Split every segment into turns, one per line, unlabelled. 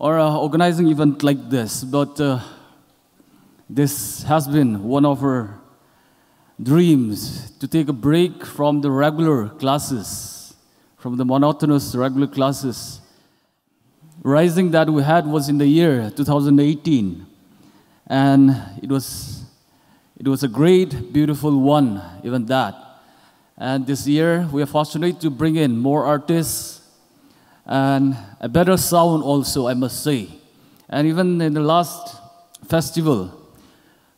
or uh, organizing event like this, but uh, this has been one of our dreams to take a break from the regular classes, from the monotonous regular classes. Rising that we had was in the year 2018, and it was, it was a great, beautiful one, even that. And this year, we are fortunate to bring in more artists and a better sound also, I must say. And even in the last festival,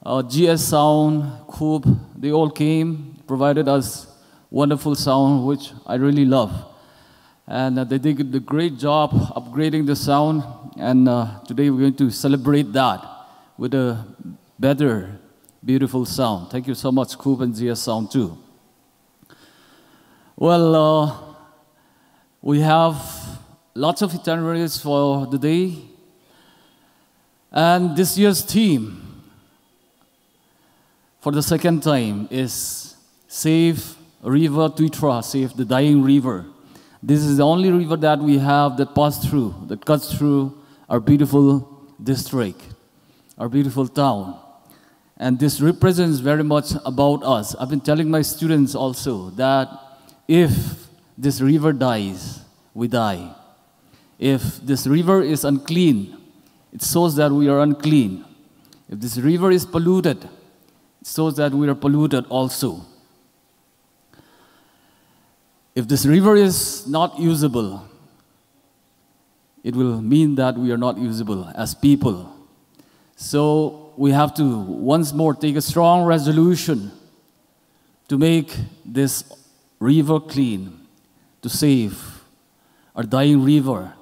uh, GS Sound, Coop, they all came, provided us wonderful sound, which I really love. And uh, they did a great job upgrading the sound, and uh, today we're going to celebrate that with a better, beautiful sound. Thank you so much, Coop and GS Sound too. Well, uh, we have lots of itineraries for the day, and this year's theme for the second time is Save River Tuithra, Save the Dying River. This is the only river that we have that passes through, that cuts through our beautiful district, our beautiful town. And this represents very much about us. I've been telling my students also that if this river dies, we die. If this river is unclean, it shows that we are unclean. If this river is polluted, it shows that we are polluted also. If this river is not usable, it will mean that we are not usable as people. So we have to once more take a strong resolution to make this river clean, to save our dying river,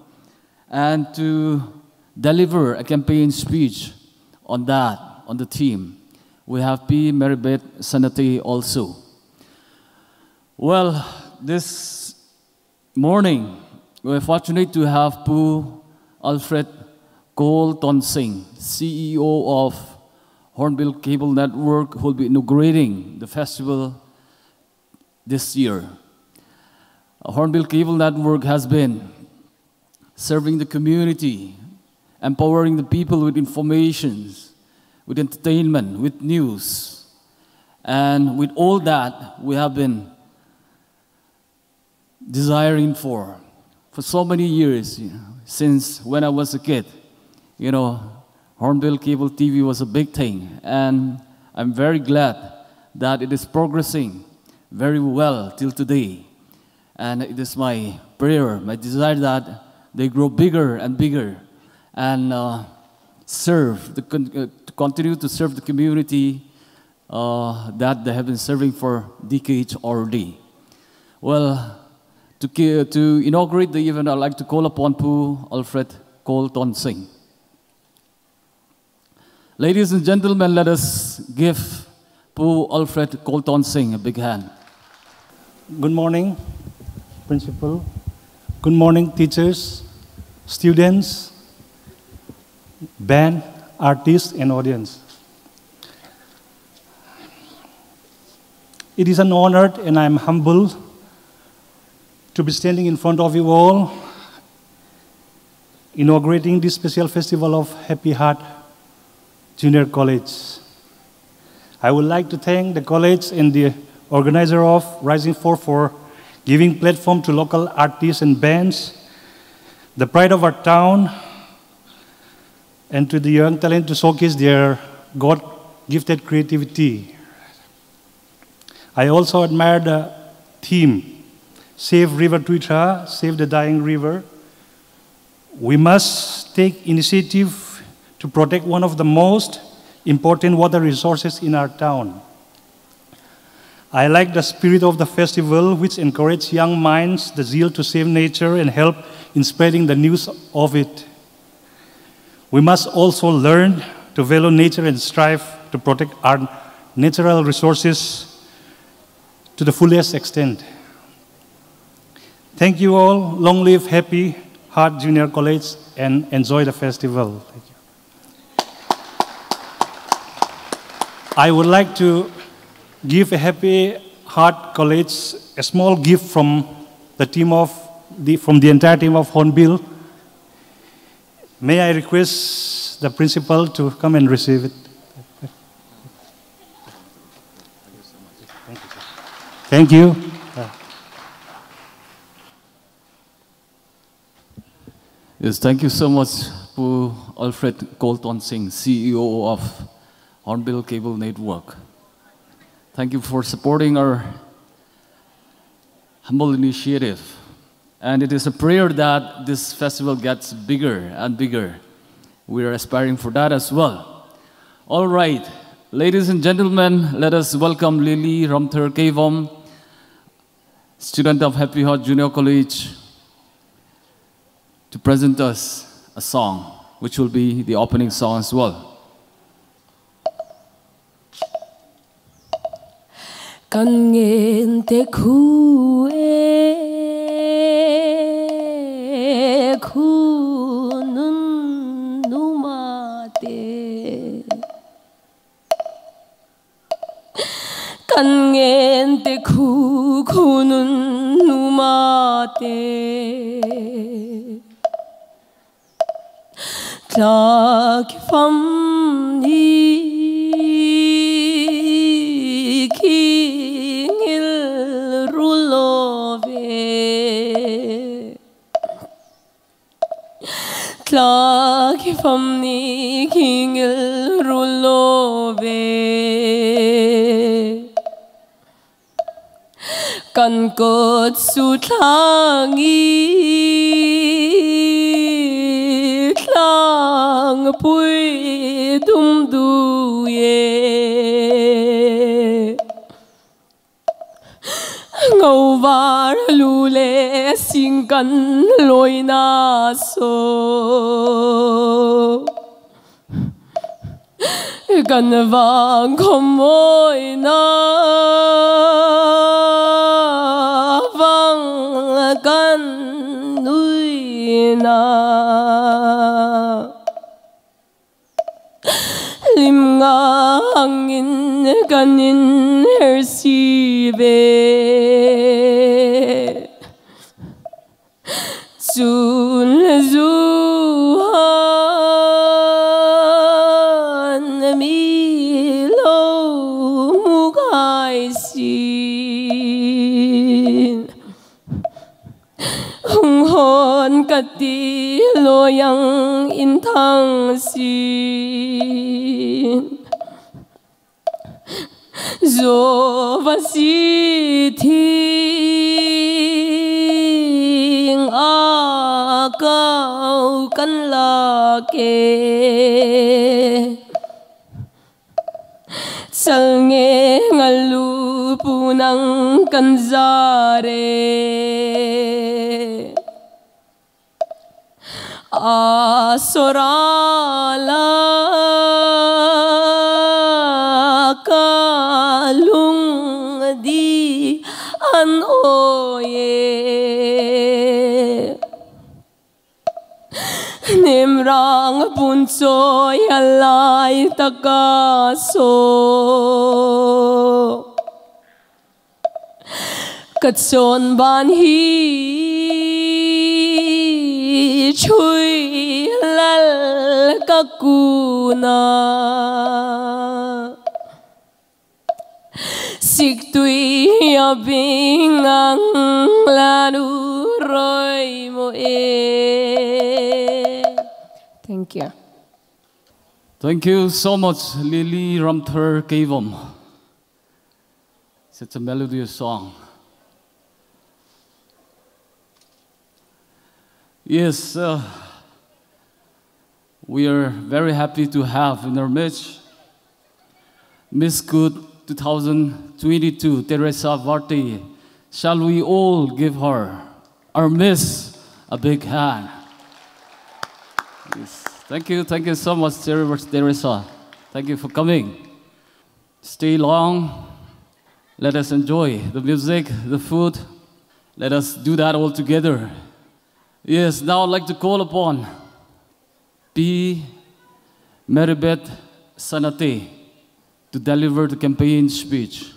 and to deliver a campaign speech on that, on the theme we have Pi Marybeth Sanate also. Well, this morning, we're fortunate to have Pu Alfred Cole Tonsing, CEO of Hornbill Cable Network, who will be inaugurating the festival this year. Hornbill Cable Network has been serving the community, empowering the people with information, with entertainment, with news. And with all that, we have been desiring for for so many years, you know, since when I was a kid. You know, Hornbill Cable TV was a big thing, and I'm very glad that it is progressing very well till today. And it is my prayer, my desire that they grow bigger and bigger and uh, serve the, uh, continue to serve the community uh, that they have been serving for decades already. Well, to, to inaugurate the event, I'd like to call upon Pu Alfred Cole Tonsing. Ladies and gentlemen, let us give Pu Alfred Cole Tonsing a big hand.
Good morning, Principal. Good morning, teachers, students, band, artists, and audience. It is an honor and I'm humbled to be standing in front of you all, inaugurating this special festival of Happy Heart Junior College. I would like to thank the college and the organizer of Rising Four for giving platform to local artists and bands, the pride of our town, and to the young talent to showcase their God gifted creativity. I also admire the theme Save River Tuithra, Save the Dying River. We must take initiative to protect one of the most important water resources in our town. I like the spirit of the festival, which encourages young minds, the zeal to save nature and help in spreading the news of it. We must also learn to value nature and strive to protect our natural resources to the fullest extent. Thank you all. Long live Happy Heart Junior College and enjoy the festival. Thank you. I would like to give a Happy Heart College a small gift from the team of the, from the entire team of Hornbill May I request the principal to come and receive it? Thank you.
Yes, thank you so much, Pu Alfred Cole Tonsing, CEO of Hornbill Cable Network. Thank you for supporting our humble initiative. And it is a prayer that this festival gets bigger and bigger. We are aspiring for that as well. All right, ladies and gentlemen, let us welcome Lily Ramthar Keivom, student of Happy Heart Junior College, to present us a song, which will be the opening song as well.
kangen te khue khunun numate kangen te khu khunun numate tak fam ni 자기 famni kingil rulove căn cột su thangi thang pui dum du ngầu và lù lệ xin cắn lôi na sô gần vàng không môi na vàng cắn núi na lim 왕인 간인 헬시베 줄주한 미로 무가이신 흥혼 까띠 로양 인탕신 dù và si thiên a cao căn là kề sang nghe ngalu punang kanzare asorala rang bun choi alai taka so. Cất son ban hi chui lal kakuna sik tui ya bingang lanu roi mo e. Thank you.
Thank you so much, Lily Ramthar Keivom. Such a melodious song. Yes, uh, we are very happy to have in our midst Miss Kut 2022, Teresa Varte. Shall we all give her, our Miss, a big hand? Yes. Thank you, thank you so much, Teresa. Thank you for coming. Stay long. Let us enjoy the music, the food. Let us do that all together. Yes, now I'd like to call upon Pi Marybeth Sanate to deliver the campaign speech.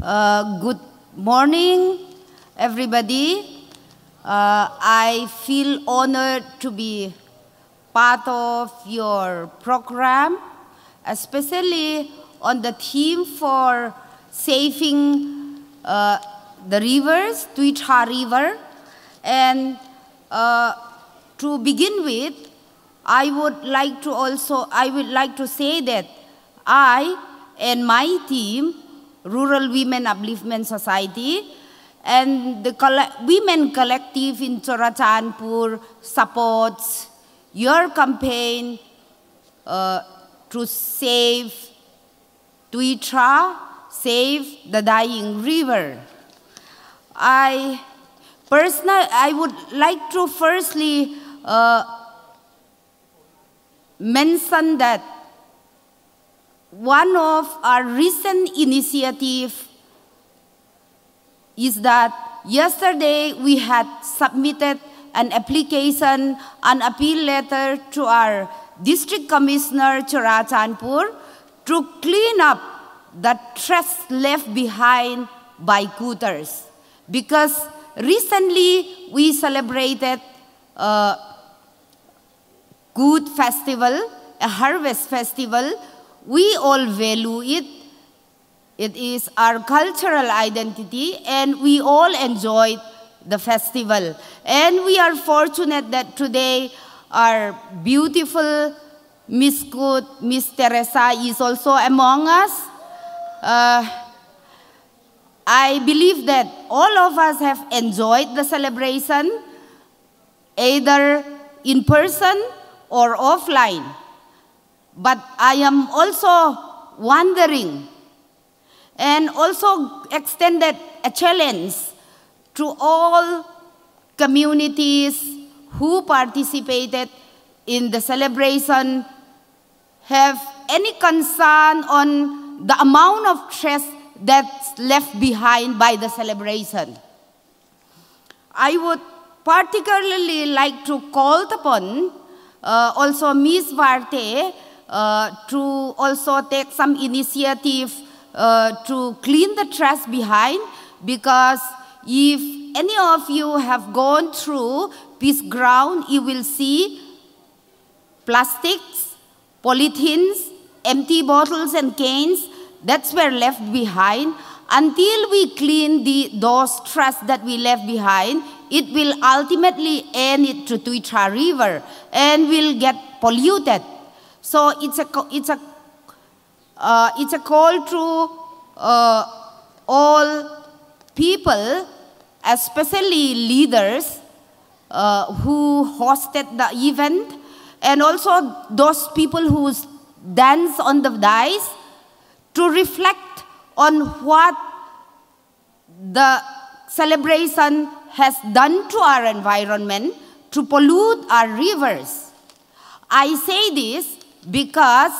Uh, good morning, everybody. Uh, I feel honored to be part of your program, especially on the theme for saving uh, the rivers, Tuy River. And uh, to begin with, I would like to also, I would like to say that I and my team, Rural Women Upliftment Society, and the coll women collective in Churachandpur supports your campaign uh, to save Tuithra, save the dying river. I personally, I would like to firstly uh, mention that one of our recent initiative is that yesterday we had submitted an application, an appeal letter to our district commissioner Churachandpur to clean up the trash left behind by cooters. Because recently we celebrated uh, a Kut festival, a harvest festival. We all value it. It is our cultural identity and we all enjoyed the festival. And we are fortunate that today our beautiful Miss Kut, Miss Teresa is also among us. Uh, I believe that all of us have enjoyed the celebration, either in person or offline. But I am also wondering and also extended a challenge to all communities who participated in the celebration have any concern on the amount of stress that's left behind by the celebration. I would particularly like to call upon uh, also Ms. Varte uh, to also take some initiative uh, to clean the trash behind because if any of you have gone through this ground, you will see plastics, polythenes, empty bottles and cans that's were left behind. Until we clean the, those trash that we left behind, it will ultimately end it to Tuithra River and will get polluted. So it's a, it's a, uh, it's a call to uh, all people, especially leaders uh, who hosted the event, and also those people who dance on the dice, to reflect on what the celebration has done to our environment to pollute our rivers. I say this because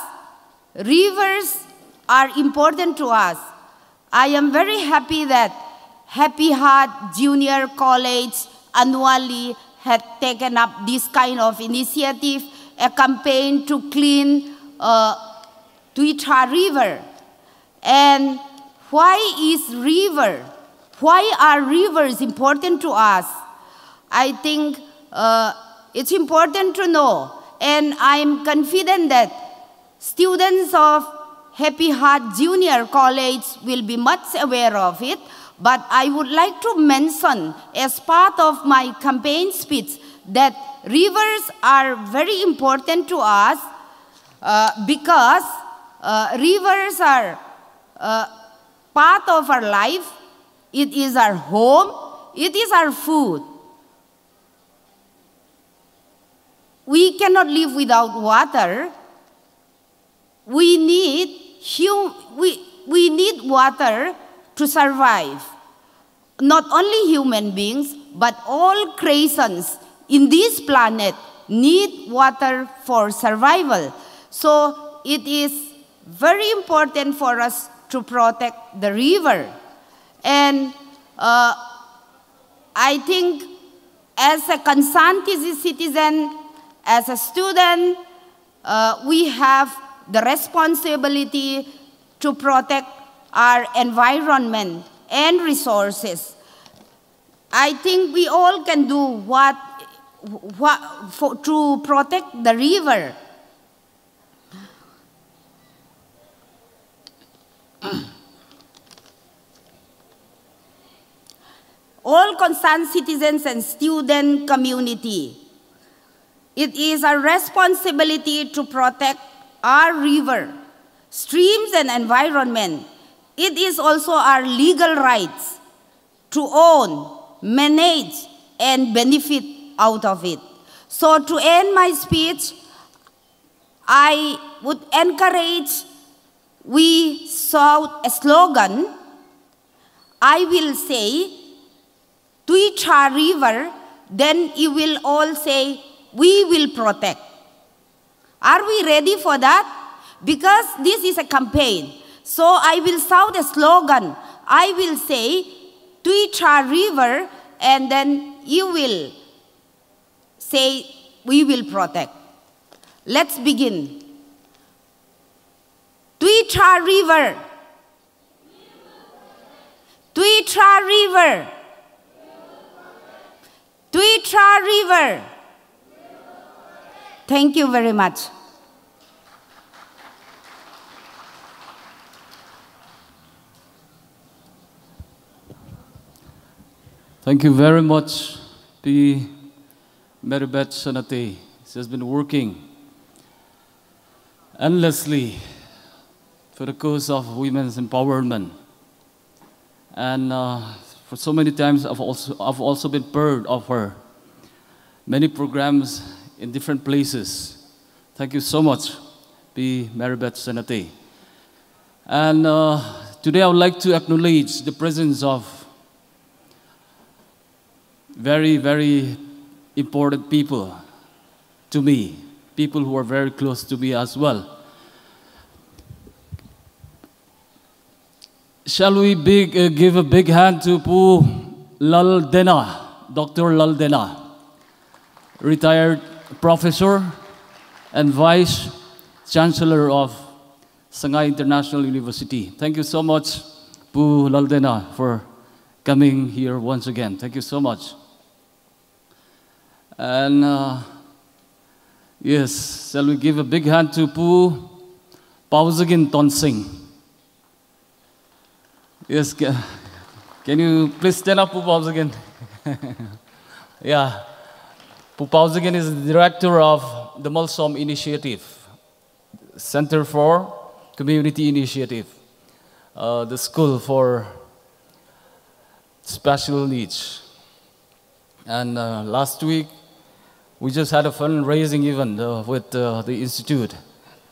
rivers are important to us. I am very happy that Happy Heart Junior College annually had taken up this kind of initiative, a campaign to clean uh, Tuithra River. And why is river? Why are rivers important to us? I think uh, it's important to know. And I'm confident that students of Happy Heart Junior College will be much aware of it. But I would like to mention as part of my campaign speech that rivers are very important to us uh, because uh, rivers are uh, part of our life. It is our home. It is our food. We cannot live without water. We need, hum, we, we need water to survive. Not only human beings, but all creations in this planet need water for survival. So it is very important for us to protect the river. And uh, I think as a concerned citizen, as a student, uh, we have the responsibility to protect our environment and resources. I think we all can do what, what for, to protect the river. all concerned citizens and student community. It is our responsibility to protect our river, streams and environment. It is also our legal rights to own, manage, and benefit out of it. So to end my speech, I would encourage we shout a slogan. I will say, Tuicha River, then you will all say, we will protect. Are we ready for that? Because this is a campaign. So I will shout a slogan. I will say, Tuicha River, and then you will say, we will protect. Let's begin. Tuicha River. Tuicha River. Tuicha River. Thank you very much.
Thank you very much, Pi Marybeth Sanate. She has been working endlessly for the cause of women's empowerment. And uh, for so many times, I've also, I've also been part of her many programs in different places. Thank you so much, Pi Marybeth Sanate. And uh, today I would like to acknowledge the presence of very, very important people to me, people who are very close to me as well. Shall we big, uh, give a big hand to Pu Laldena, Dr. Laldena, retired professor and vice chancellor of Sangai International University. Thank you so much, Pu Laldena, for coming here once again. Thank you so much. And uh, yes, shall we give a big hand to Pu Pausagin Tonsing? Yes, can, can you please stand up, Pu Pausagin? yeah, Pu Pausagin is the director of the Mulsom Initiative, Center for Community Initiative, uh, the school for special needs. And uh, last week, we just had a fundraising event uh, with uh, the institute,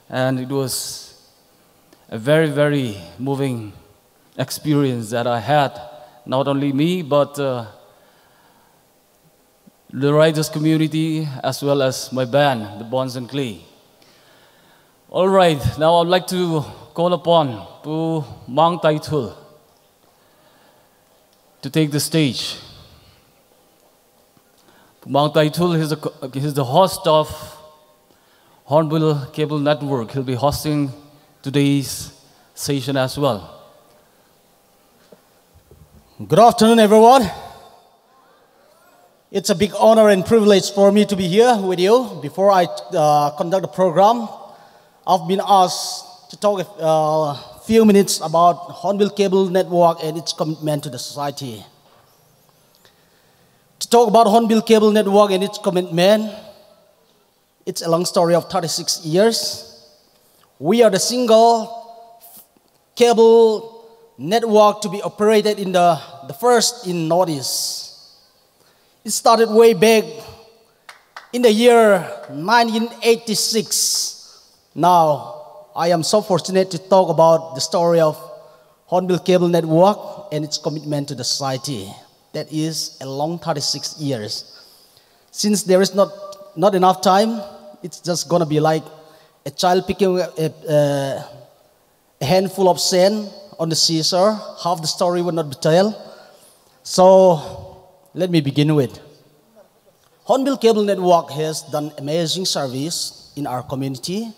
and it was a very, very moving experience that I had. Not only me, but uh, the writers community, as well as my band, the Bones and Clay. All right, now I'd like to call upon Pu Mang Taithul to take the stage. Mang Taithul is the host of Hornbill Cable Network. He'll be hosting today's session as well.
Good afternoon, everyone. It's a big honor and privilege for me to be here with you. Before I uh, conduct the program, I've been asked to talk a uh, few minutes about Hornbill Cable Network and its commitment to the society To talk about Hornbill Cable Network and its commitment. It's a long story of 36 years. We are the single cable network to be operated in the, the first in Northeast. It started way back in the year 1986. Now, I am so fortunate to talk about the story of Hornbill Cable Network and its commitment to the society that is a long 36 years. Since there is not, not enough time, it's just going to be like a child picking a, a, a, handful of sand on the seashore. Half the story will not be told. So let me begin with. Hornbill Cable Network has done amazing service in our community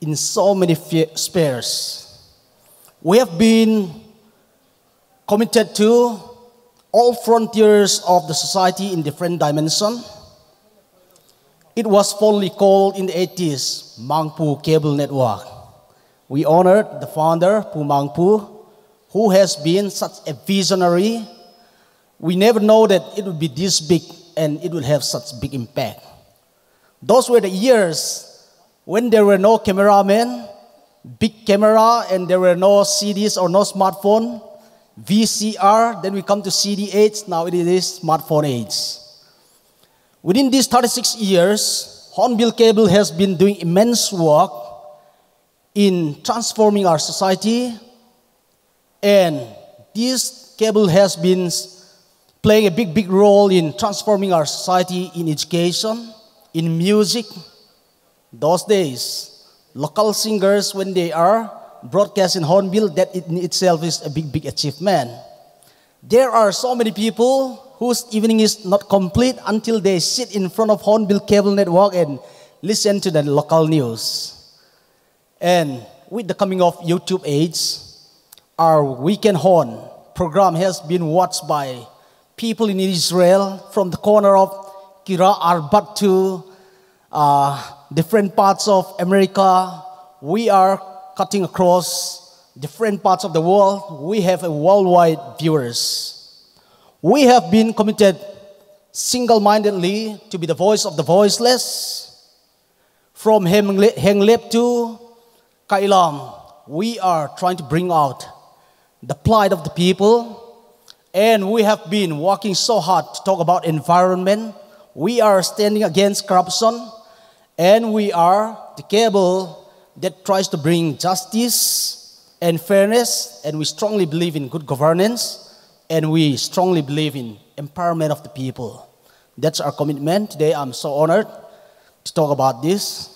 in so many spheres. We have been committed to all frontiers of the society in different dimension. It was fondly called in the 80s Mangpu Cable Network. We honored the founder, Pu Mangpu, who has been such a visionary. We never know that it would be this big and it would have such big impact. Those were the years when there were no cameramen, big camera, and there were no CDs or no smartphone, VCR, then we come to CD age, now it is smartphone age. Within these 36 years, Hornbill Cable has been doing immense work in transforming our society, and this cable has been playing a big, big role in transforming our society in education, in music. Those days, local singers, when they are broadcast in Hornbill, that in itself is a big, big achievement. There are so many people whose evening is not complete until they sit in front of Hornbill Cable Network and listen to the local news. And with the coming of YouTube age, our Weekend Horn program has been watched by people in Israel from the corner of Kira Arbat to uh, different parts of America. We are cutting across different parts of the world. We have a worldwide viewers. We have been committed single-mindedly to be the voice of the voiceless. From Henglep to Kailam, we are trying to bring out the plight of the people. And we have been working so hard to talk about environment. We are standing against corruption. And we are the cable that tries to bring justice and fairness. And we strongly believe in good governance. And we strongly believe in empowerment of the people. That's our commitment. Today, I'm so honored to talk about this.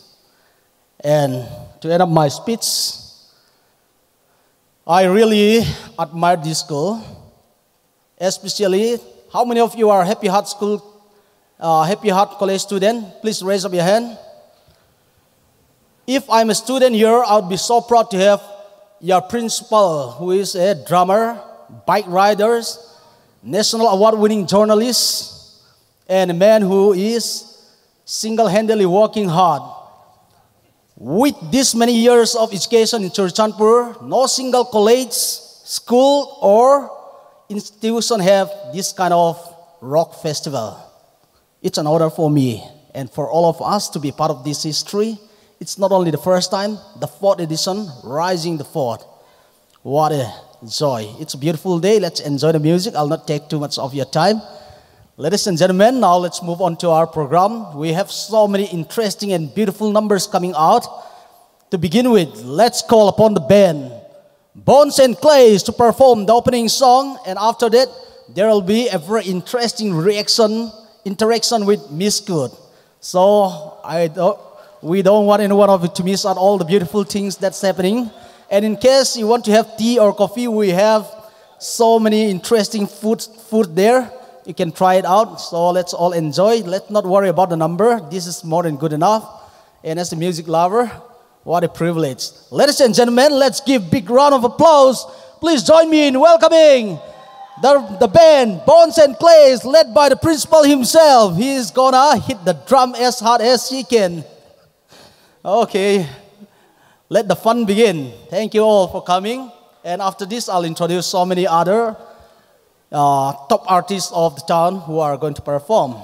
And to end up my speech, I really admire this school, especially how many of you are Happy Heart School, uh, Happy Heart College student? Please raise up your hand. If I'm a student here, I would be so proud to have your principal, who is a drummer, bike riders, national award-winning journalist, and a man who is single-handedly working hard. With this many years of education in Churachandpur, no single college, school, or institution have this kind of rock festival. It's an honor for me and for all of us to be part of this history it's not only the first time, the fourth edition, Rising the Fourth. What a joy. It's a beautiful day. Let's enjoy the music. I'll not take too much of your time. Ladies and gentlemen, now let's move on to our program. We have so many interesting and beautiful numbers coming out. To begin with, let's call upon the band Bones and Clays to perform the opening song, and after that, there will be a very interesting reaction, interaction with Miss Kut. So I don't, we don't want anyone of you to miss out all the beautiful things that's happening. And in case you want to have tea or coffee, we have so many interesting food, food there. You can try it out. So let's all enjoy. Let's not worry about the number. This is more than good enough. And as a music lover, what a privilege. Ladies and gentlemen, let's give big round of applause. Please join me in welcoming the, the band Bones and Clays, led by the principal himself. He's gonna hit the drum as hard as he can. Okay, let the fun begin. Thank you all for coming. And after this, I'll introduce so many other uh, top artists of the town who are going to perform.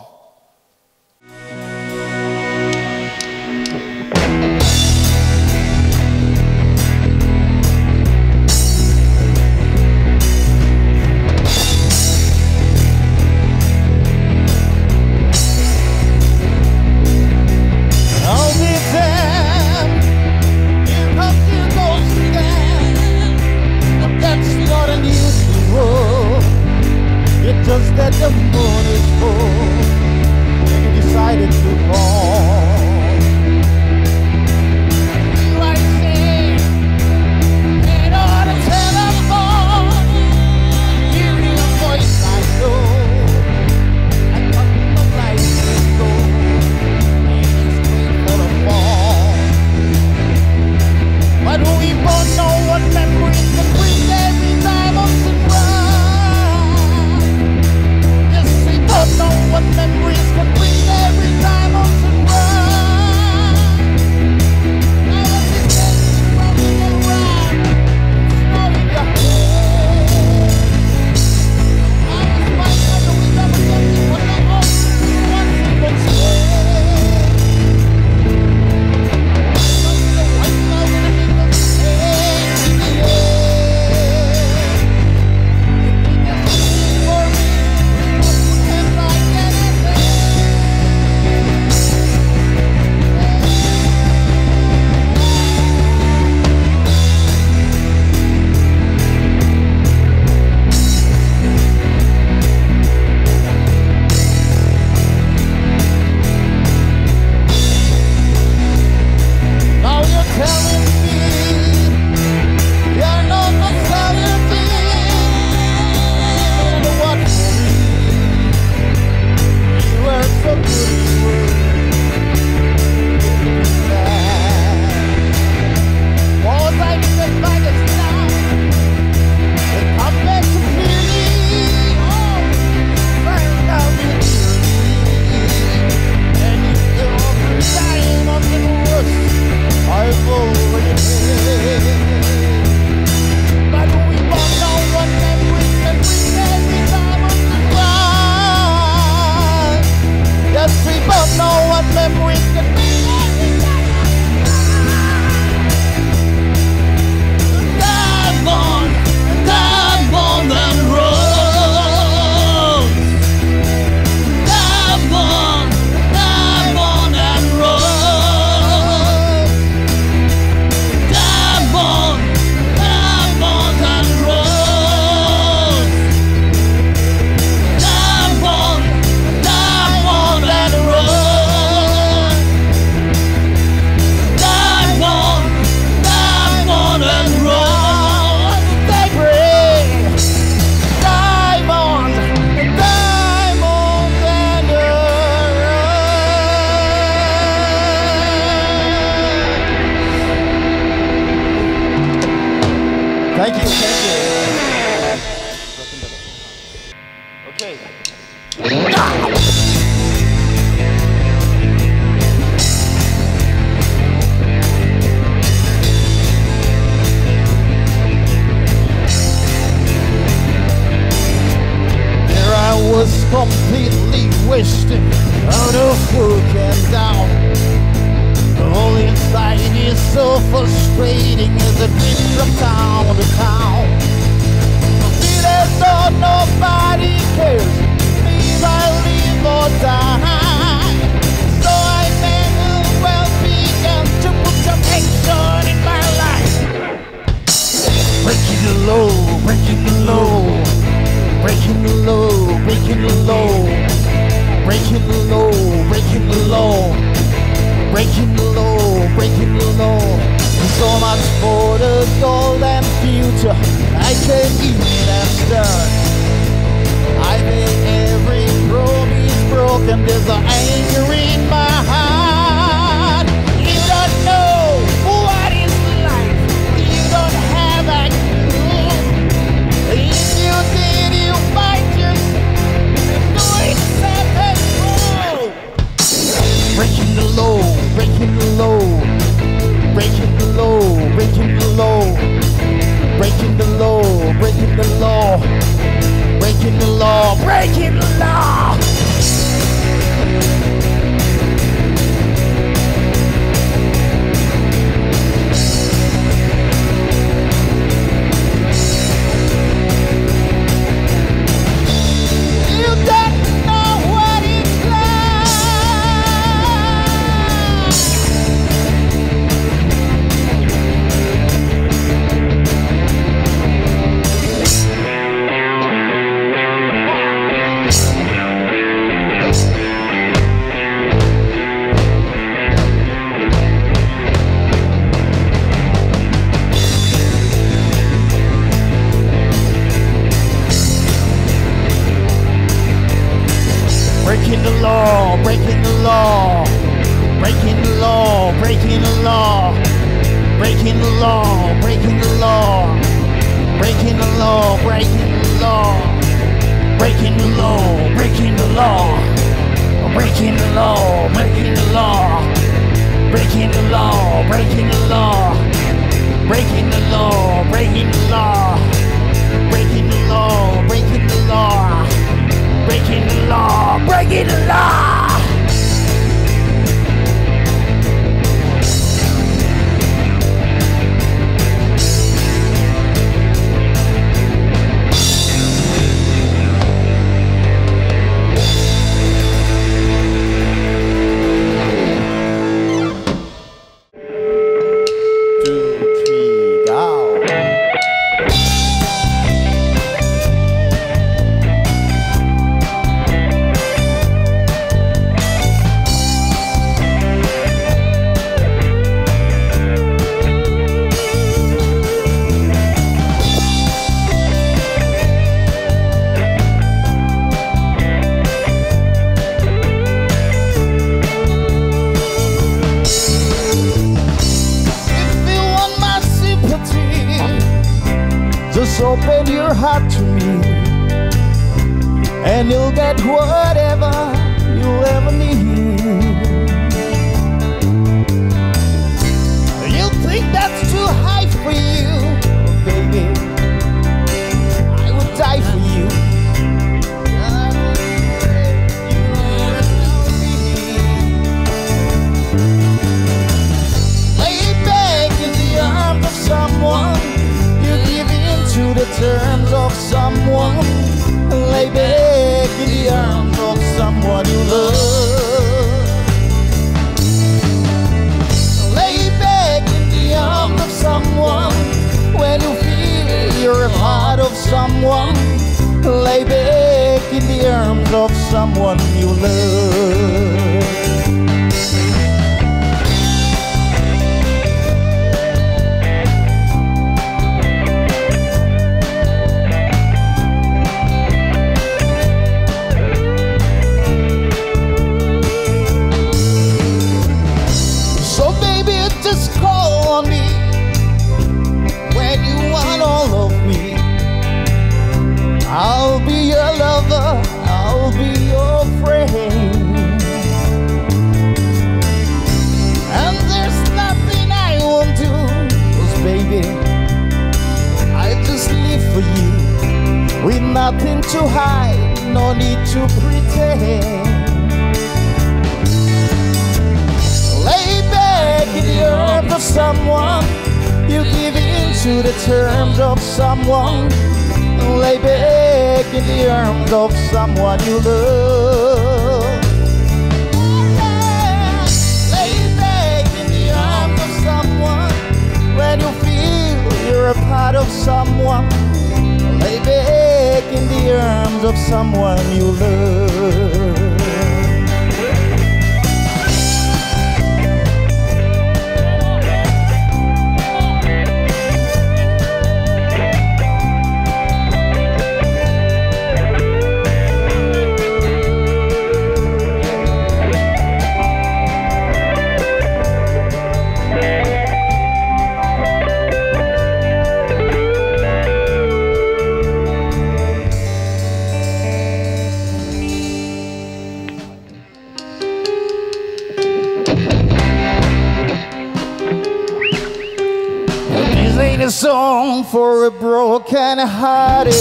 For a broken hearted.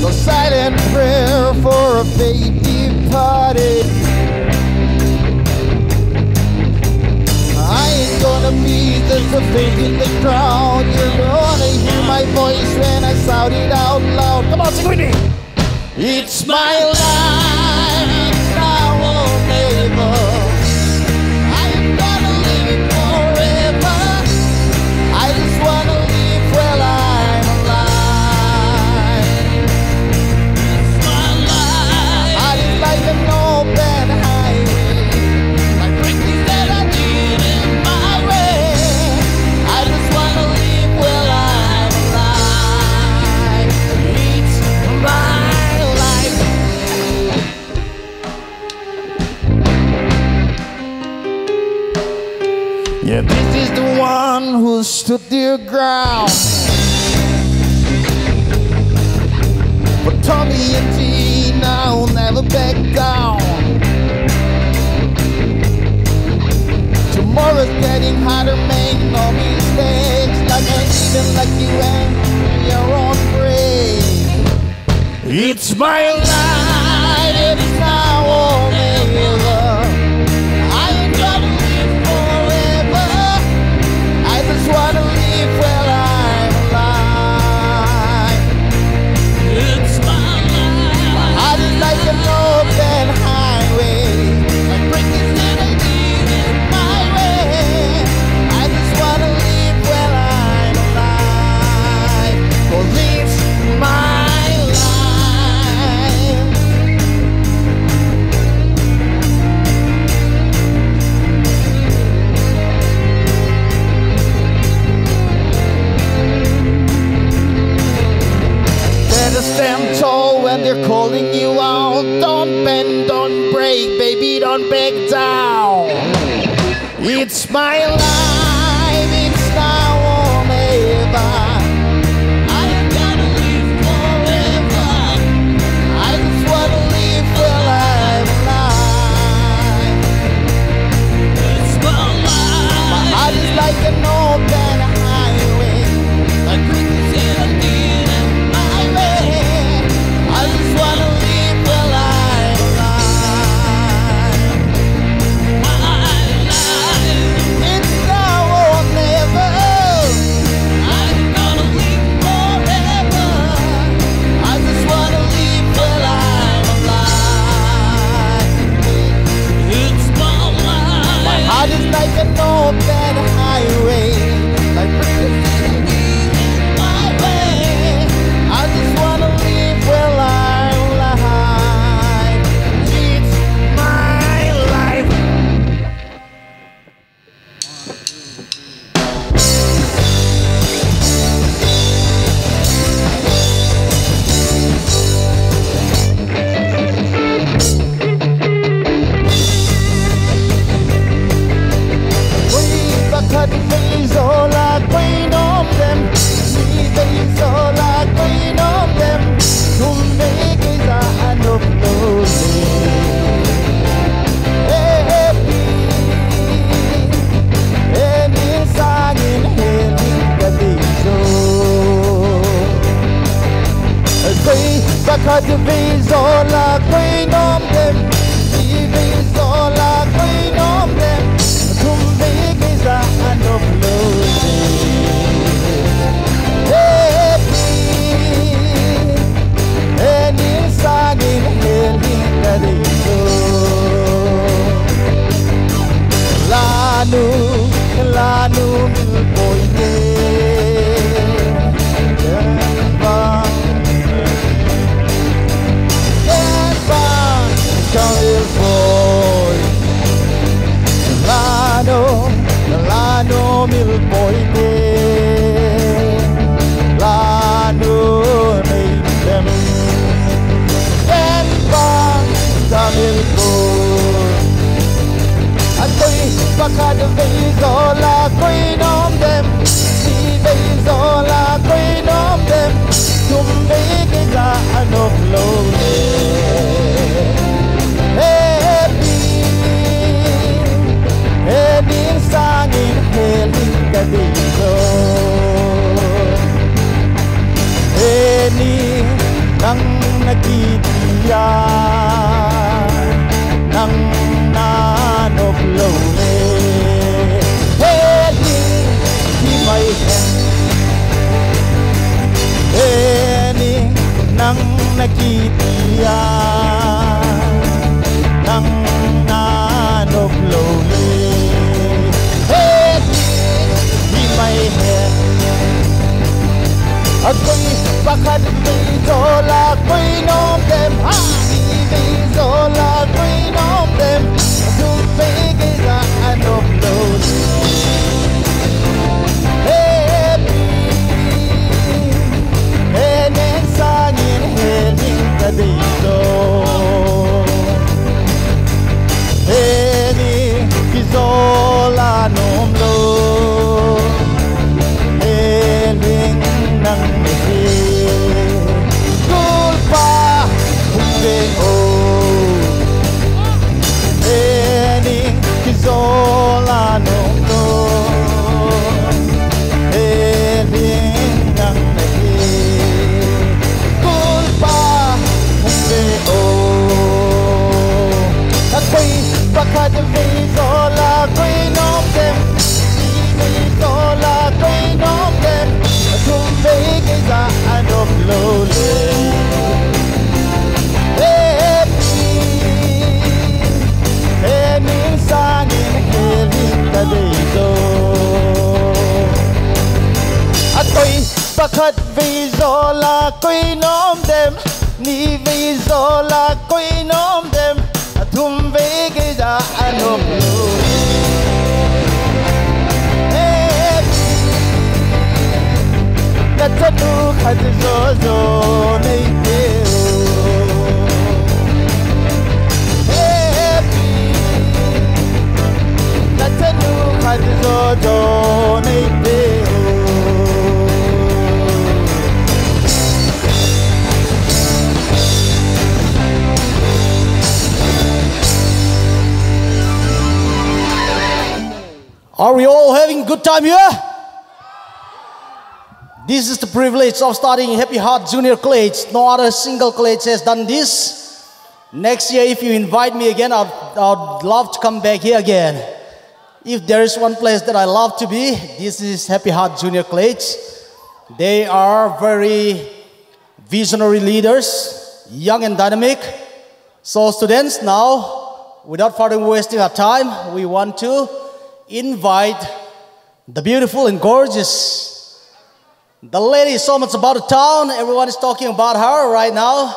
No silent prayer for a faith departed. I ain't gonna be just a faith in the crowd. You're gonna hear my voice when I shout it out loud. Come on, sing with me. It's my their ground. But Tommy and Gina will never back down. Tomorrow's getting harder, make no mistakes. Like I even like you and your own break. It's my calling you out. Don't bend, don't break, baby, don't back down. It's my life, it's now or never. I gonna live forever. I just wanna live alive. It's my life. My heart is like an open no Baka de vizola queen om Kamil boy Lano, lano milpoine Lano neidem Bang, Kamil boy Ako'y baka de vizola kitia nang nanok lâu mê hê ni hi không hen hê ni nang na kitia nom dem pakhat vi zo la koi nom dem ni vi zo la koi nom dem thum vi gi da anom ta ta tu khat zo zo nei te Happy, that's a new kind of zone.
Are we all having a good time here? This is the privilege of starting Happy Heart Junior College. No other single college has done this. Next year, if you invite me again, I'd, I'd love to come back here again. If there is one place that I love to be, this is Happy Heart Junior College. They are very visionary leaders, young and dynamic. So, students, now, without further wasting our time, we want to invite the beautiful and gorgeous the lady is so much about the town. Everyone is talking about her right now.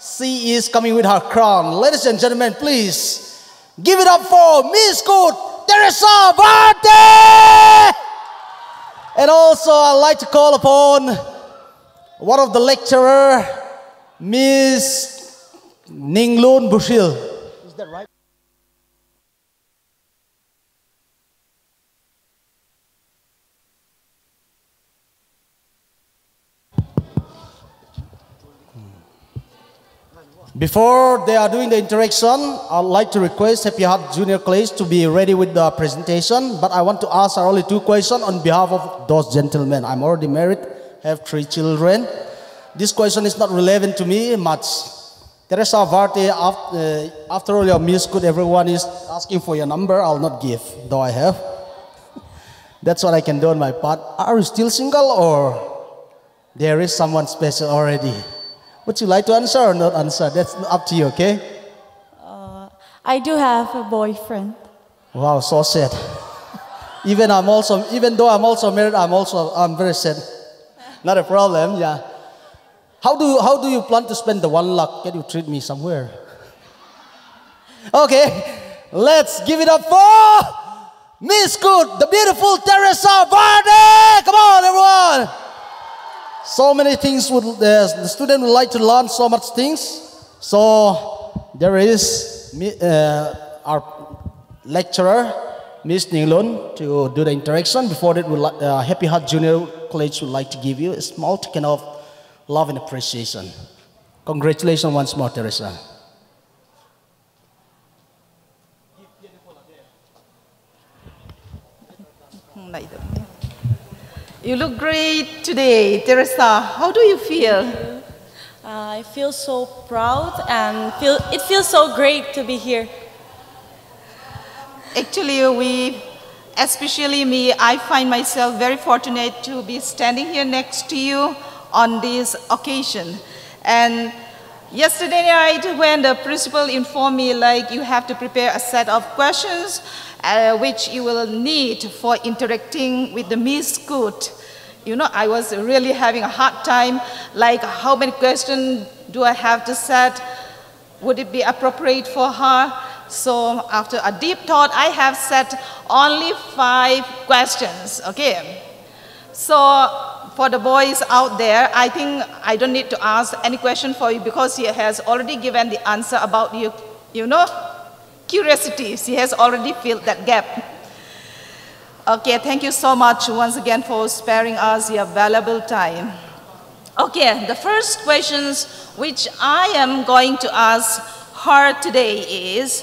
She is coming with her crown. Ladies and gentlemen, please give it up for Miss Kut Teresa Varte. And also, I'd like to call upon one of the lecturer, Miss Ninglun Buhril. Is that right? Before they are doing the interaction, I'd like to request Happy Heart Junior College to be ready with the presentation. But I want to ask only two questions on behalf of those gentlemen. I'm already married, have three children. this question is not relevant to me much. Teresa Varte, after, uh, after all your Kut, everyone is asking for your number. I'll not give, though I have. That's what I can do on my part. Are you still single or there is someone special already? Would you like to answer or not answer? That's up to you, okay?
Uh, I do have a boyfriend.
Wow, so sad. even I'm also, even though I'm also married, I'm also, I'm very sad. Not a problem, yeah. How do you, how do you plan to spend the one lakh? Can you treat me somewhere? Okay, let's give it up for Miss Kut, the beautiful Teresa Varte. Come on, everyone. So many things would the student would like to learn so much things. So there is uh, our lecturer, Miss Ninglun, to do the interaction. Before that, we'd uh, Happy Heart Junior College would like to give you a small token of love and appreciation. Congratulations once more, Teresa.
You look great today, Teresa. How do you feel?
Uh, I feel so proud and feel, it feels so great to be here.
Actually, we, especially me, I find myself very fortunate to be standing here next to you on this occasion. And yesterday night, when the principal informed me, like, you have to prepare a set of questions uh, which you will need for interacting with the Miss Kut. You know, I was really having a hard time, like, how many questions do I have to set? Would it be appropriate for her? So after a deep thought, I have set only five questions, okay? So for the boys out there, I think I don't need to ask any question for you because he has already given the answer about you, you know, curiosity. She has already filled that gap. Okay, thank you so much once again for sparing us your valuable time. Okay, the first questions which I am going to ask her today is,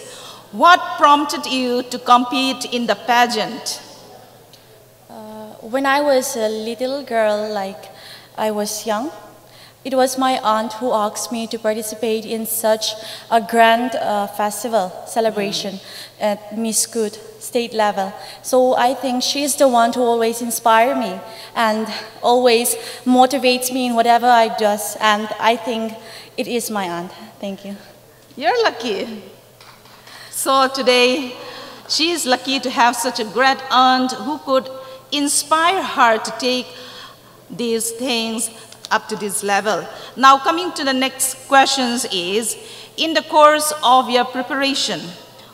what prompted you to compete in the pageant?
Uh, when I was a little girl, like I was young, it was my aunt who asked me to participate in such a grand uh, festival celebration at Miss Kut state level. So I think she's the one who always inspire me and always motivates me in whatever I do. And I think it is my aunt. Thank you.
You're lucky. So today, she is lucky to have such a great aunt who could inspire her to take these things up to this level. Now, coming to the next questions is, in the course of your preparation,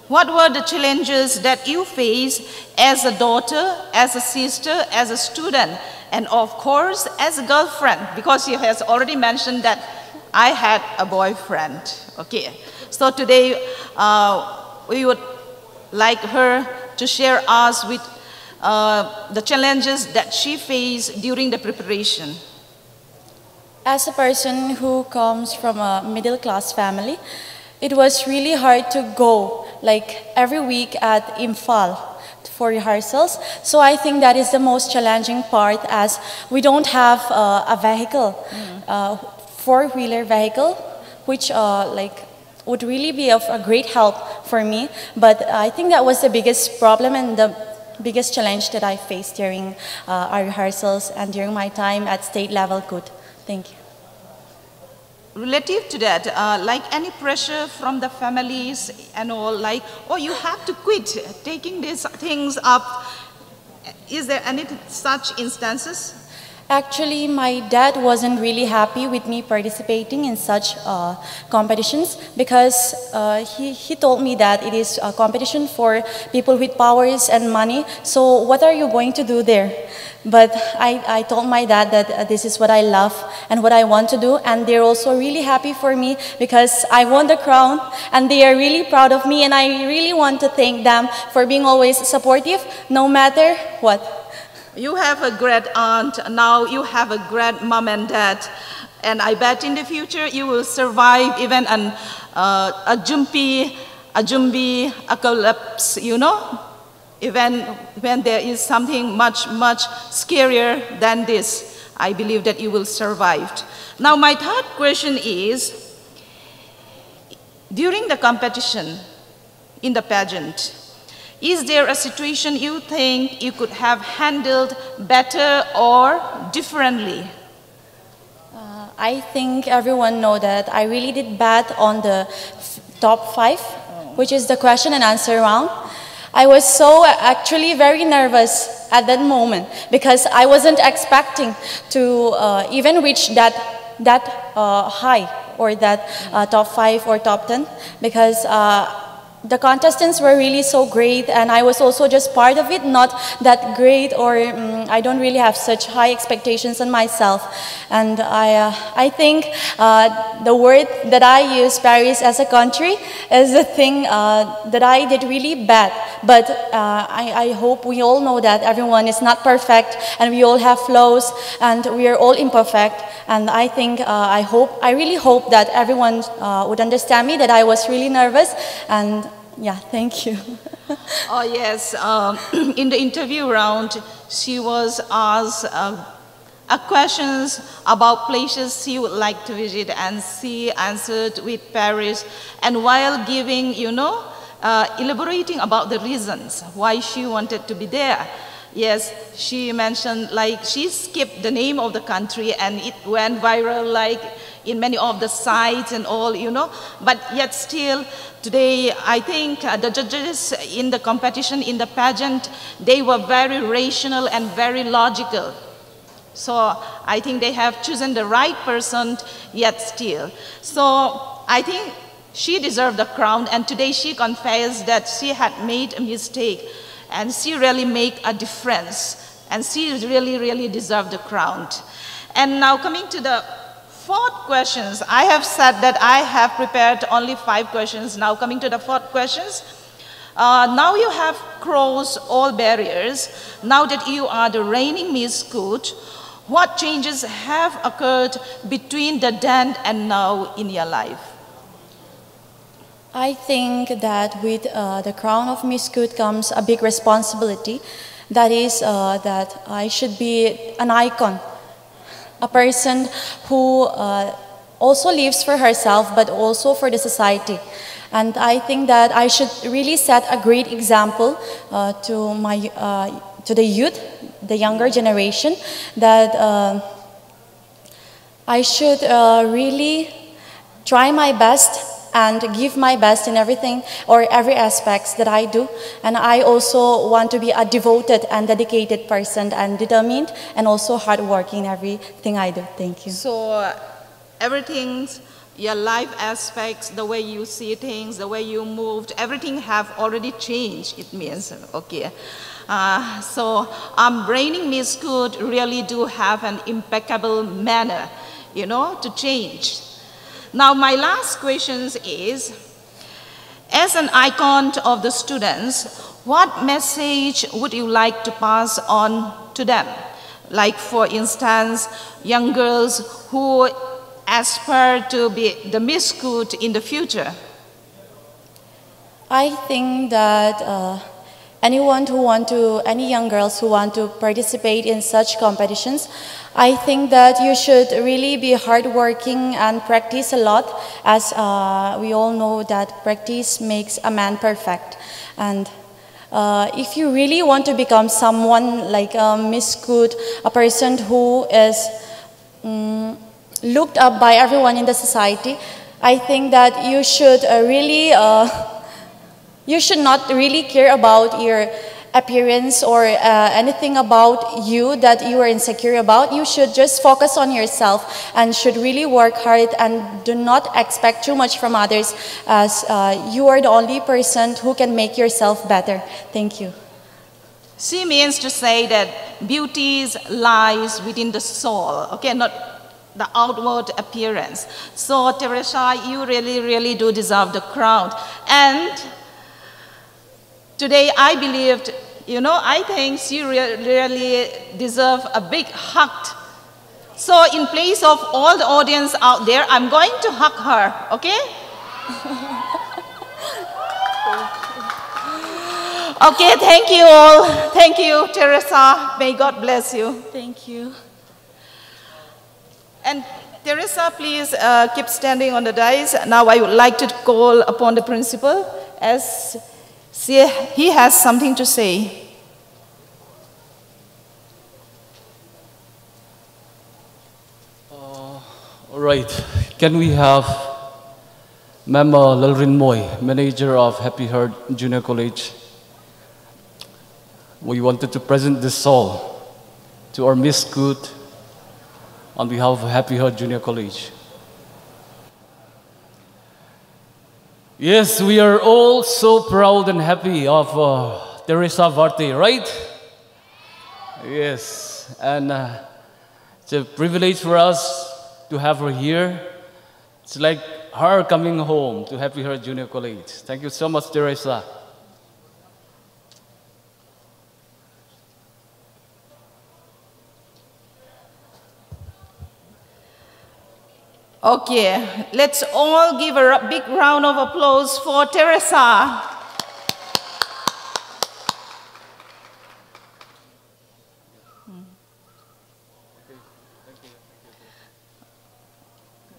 what were the challenges that you faced as a daughter, as a sister, as a student, and of course, as a girlfriend? Because she has already mentioned that I had a boyfriend. Okay, so today uh, we would like her to share us with uh, the challenges that she faced during the preparation.
As a person who comes from a middle class family, it was really hard to go like every week at Imphal for rehearsals. So I think that is the most challenging part as we don't have uh, a vehicle, uh, four-wheeler vehicle, which uh, like would really be of a great help for me. But I think that was the biggest problem and the biggest challenge that I faced during uh, our rehearsals and during my time at state level Kut. Thank you.
Relative to that, uh, like any pressure from the families and all, like, oh, you have to quit taking these things up. Is there any such instances?
Actually, my dad wasn't really happy with me participating in such uh, competitions because uh, he, he told me that it is a competition for people with powers and money. So, what are you going to do there? But I, I told my dad that uh, this is what I love and what I want to do, and they're also really happy for me because I won the crown and they are really proud of me, and I really want to thank them for being always supportive no matter what.
You have a great aunt, now you have a great mom and dad. And I bet in the future you will survive even an, uh, a jumpy, a jumpy apocalypse, you know? Even when there is something much, much scarier than this. I believe that you will survive. Now, my third question is, during the competition in the pageant, is there a situation you think you could have handled better or differently?
Uh, I think everyone know that I really did bad on the top five, which is the question and answer round. I was so actually very nervous at that moment because I wasn't expecting to uh, even reach that that uh, high or that uh, top five or top ten because uh, the contestants were really so great and I was also just part of it, not that great or um, I don't really have such high expectations on myself. And I, uh, I think uh, the word that I use, Paris as a country, is the thing uh, that I did really bad. But uh, I, I hope we all know that everyone is not perfect and we all have flaws and we are all imperfect. And I think, uh, I hope, I really hope that everyone uh, would understand me, that I was really nervous and yeah, thank you.
oh, yes. Um, in the interview round, she was asked uh, questions about places she would like to visit, and she answered with Paris. And while giving, you know, uh, elaborating about the reasons why she wanted to be there, yes, she mentioned like she skipped the name of the country and it went viral like in many of the sites and all, you know, but yet still today I think uh, the judges in the competition, in the pageant, they were very rational and very logical. So I think they have chosen the right person yet still. So I think she deserved the crown and today she confessed that she had made a mistake and she really made a difference and she really, really deserved the crown. And now coming to the fourth questions, I have said that I have prepared only five questions. Now coming to the fourth questions, uh, now you have crossed all barriers. Now that you are the reigning Miss Kut, what changes have occurred between the then and now in your life?
I think that with uh, the crown of Miss Kut comes a big responsibility. That is uh, that I should be an icon a person who uh, also lives for herself but also for the society. And I think that I should really set a great example uh, to, my, uh, to the youth, the younger generation, that uh, I should uh, really try my best and give my best in everything or every aspects that I do. And I also want to be a devoted and dedicated person and determined and also hardworking in everything I do. Thank you.
So uh, everything, your life aspects, the way you see things, the way you moved, everything have already changed, it means, okay. Uh, so um, Reigning Miss Kut really do have an impeccable manner, you know, to change now, my last question is, as an icon of the students, what message would you like to pass on to them? Like, for instance, young girls who aspire to be the Miss Kut in the future.
I think that uh, anyone who want to, any young girls who want to participate in such competitions, I think that you should really be hardworking and practice a lot, as uh, we all know that practice makes a man perfect. And uh, if you really want to become someone like a Miss Kut, a person who is um, looked up by everyone in the society, I think that you should uh, really uh, you should not really care about your appearance or uh, anything about you that you are insecure about. You should just focus on yourself and should really work hard and do not expect too much from others as uh, you are the only person who can make yourself better. Thank you.
She means to say that beauty lies within the soul, okay, not the outward appearance. So, Teresa, you really, really do deserve the crown. And Today, I believed, you know, I think she really deserves a big hug. So in place of all the audience out there, I'm going to hug her, okay? okay, thank you all. Thank you, Teresa. May God bless you.
Thank you.
And Teresa, please uh, keep standing on the dais. Now I would like to call upon the principal as he has something to say.
Uh, all right. Can we have uh, Lalrin Moy, manager of Happy Heart Junior College? We wanted to present this soul to our Miss Kut on behalf of Happy Heart Junior College. Yes, we are all so proud and happy of uh, Teresa Varte, right? Yes, and uh, it's a privilege for us to have her here. It's like her coming home to Happy Heart Junior College. Thank you so much, Teresa.
Okay, let's all give a big round of applause for Teresa.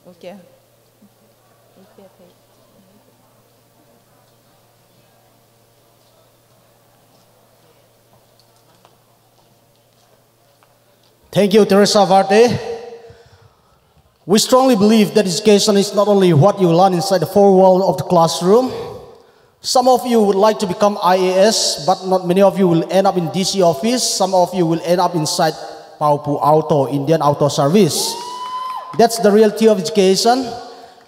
Okay.
Thank you, Teresa Varte. We strongly believe that education is not only what you learn inside the four walls of the classroom. Some of you would like to become IAS, but not many of you will end up in DC office. Some of you will end up inside Paupu Auto, Indian Auto Service. That's the reality of education.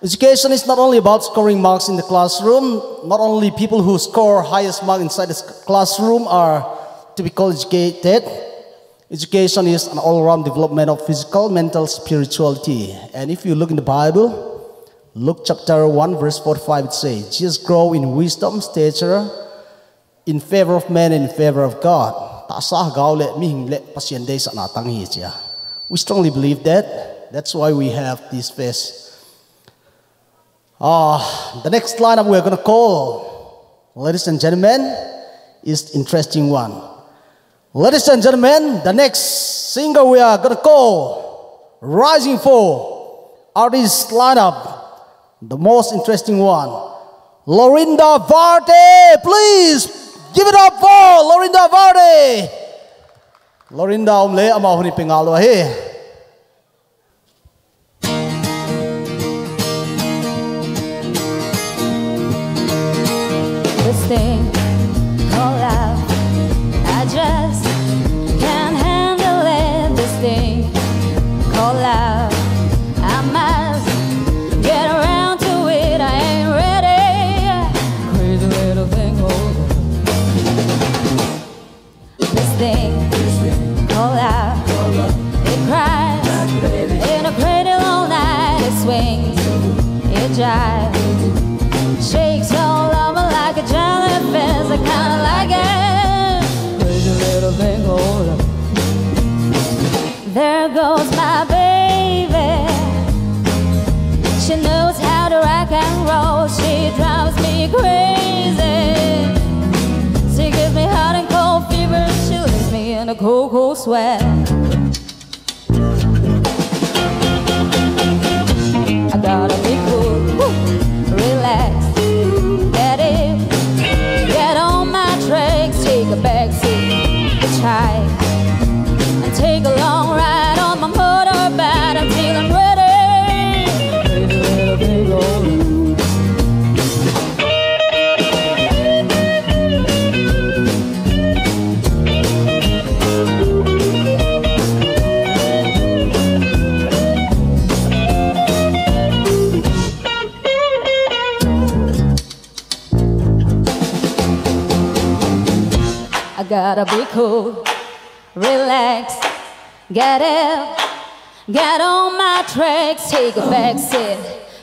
Education is not only about scoring marks in the classroom. Not only people who score highest mark inside the classroom are to be called educated. Education is an all-round development of physical, mental, spirituality. And if you look in the Bible, Luke chapter 1, verse 45, it says, Jesus grow in wisdom, stature, in favor of men and in favor of God. We strongly believe that. That's why we have this face. Uh, the next lineup we're going to call, ladies and gentlemen, is interesting one. Ladies and gentlemen, the next singer we are gonna call Rising Four artist lineup, the most interesting one, Lorinda Varte. Please give it up for Lorinda Varte. Lorinda omle ama huni pingalo he.
Cold fever. She leaves me in a cold, cold sweat. Gotta be cool, relax, get up, get on my tracks, take a back seat,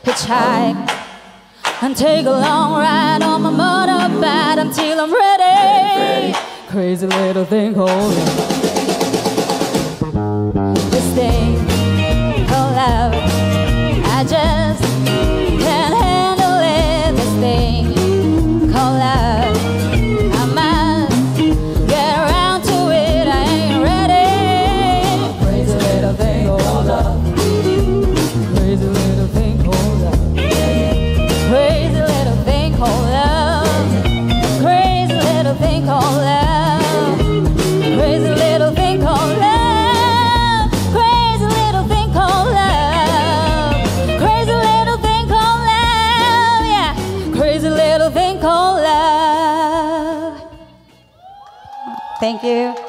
hitchhike, and take a long ride on my motorbike until I'm ready. Crazy little thing, on. This thing called love, I just Thank you.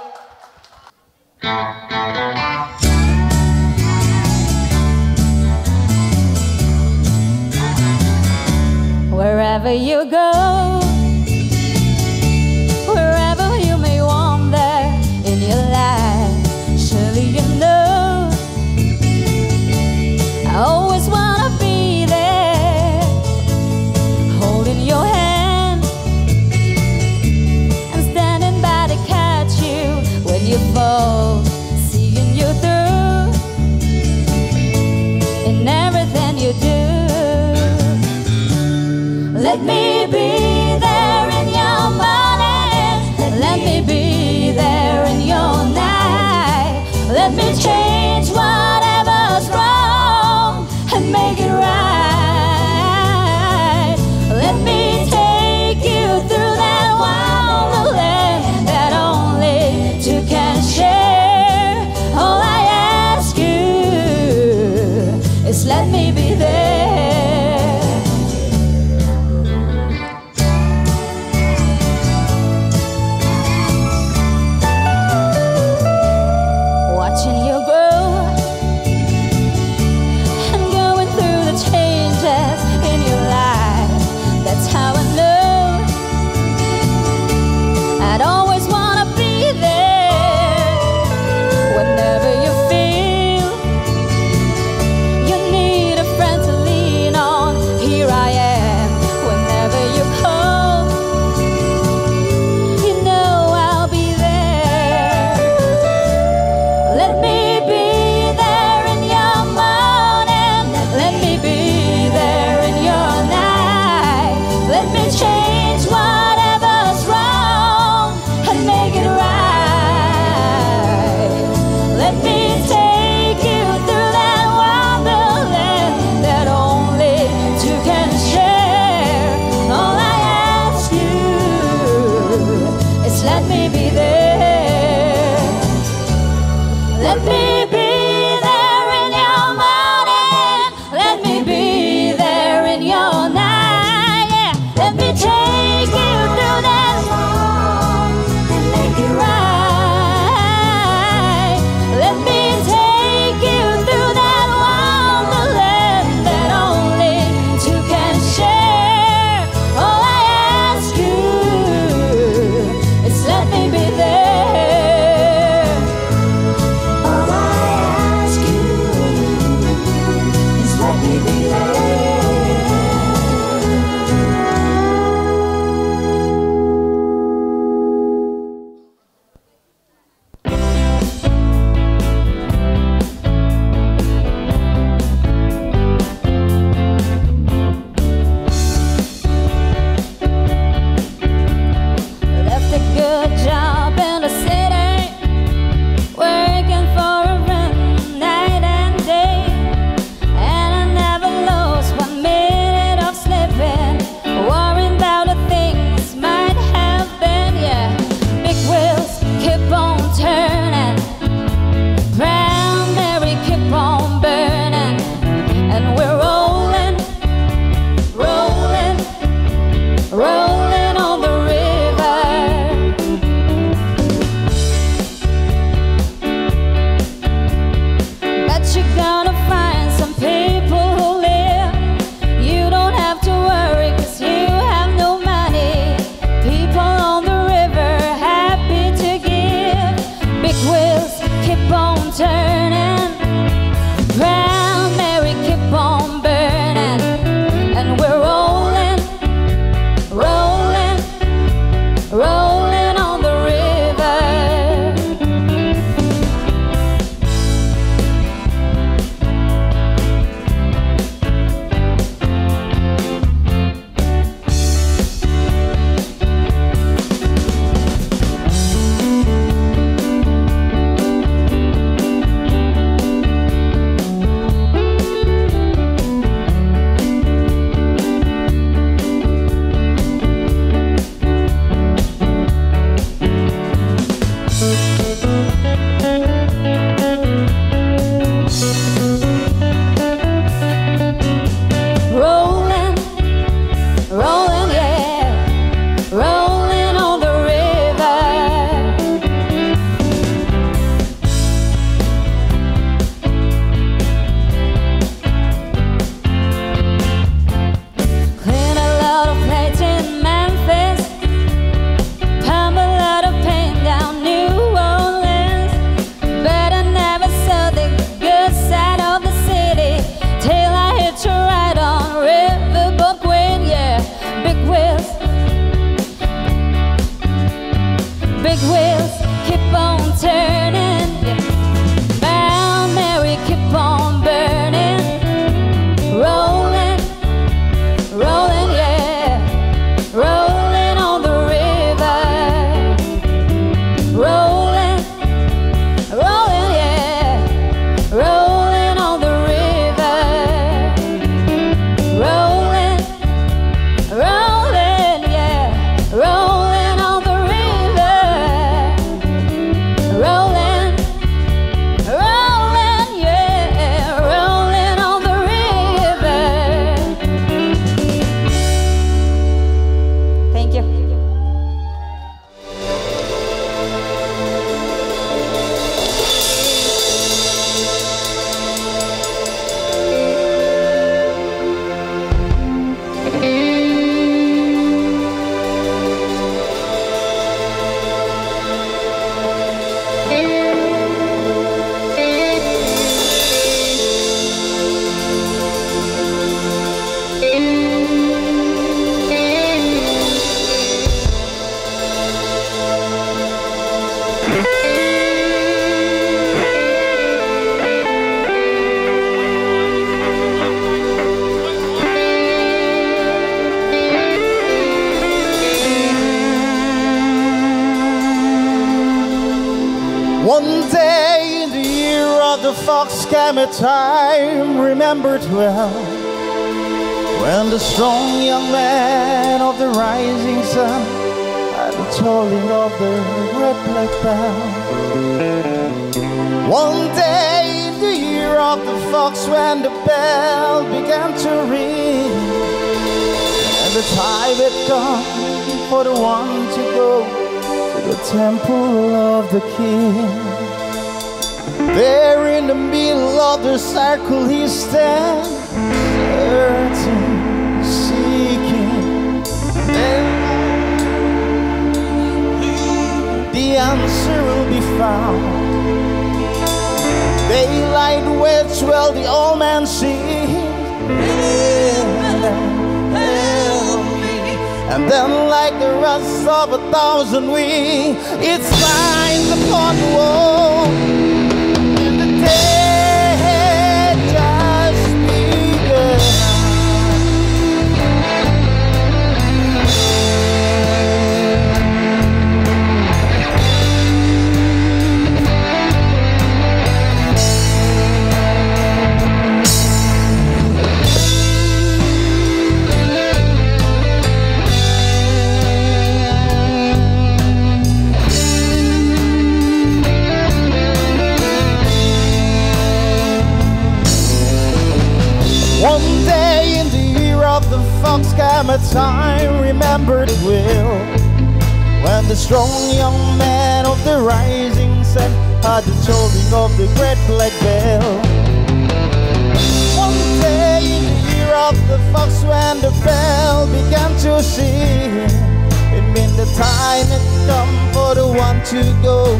come for the one to go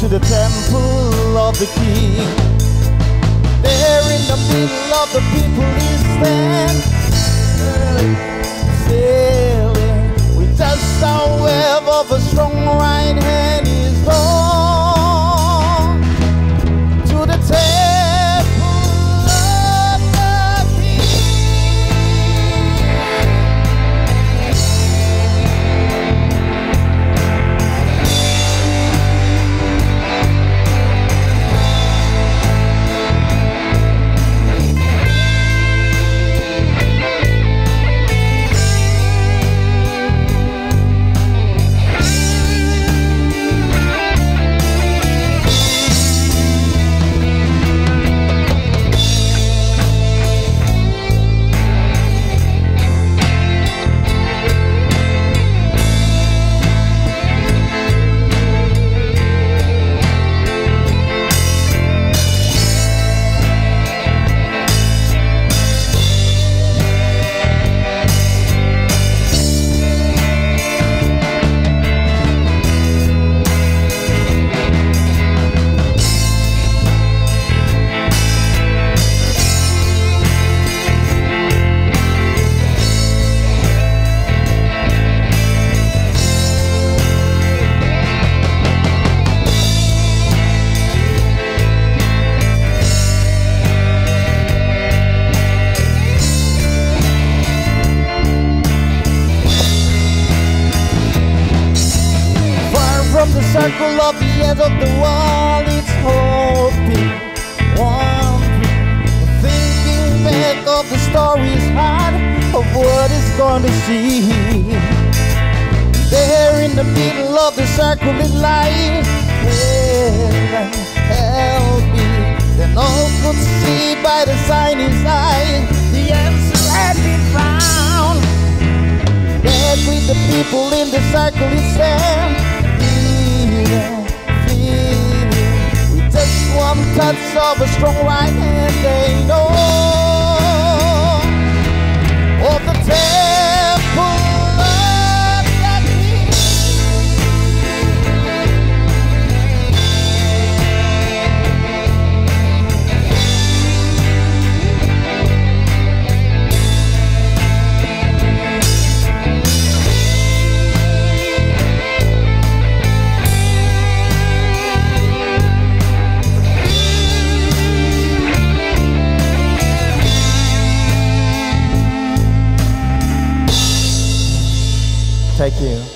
to the temple of the king. There in the middle of the people he stands, sailing with just a wave of a strong right hand is Lord. see There in the middle of the sacrament light heaven help me. Then all could see by the sign inside The answer had been found. Back with the people in the circle, circling sand Feeling, feeling With just one touch of a strong right hand They know. Thank you.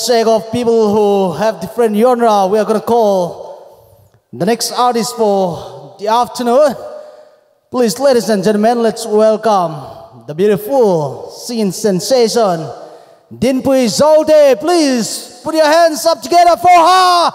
sake of people who have different genre, we are going to call the next artist for the afternoon. Please, ladies and gentlemen, let's welcome the beautiful scene sensation, Dinpui Joute. Please put your hands up together for her.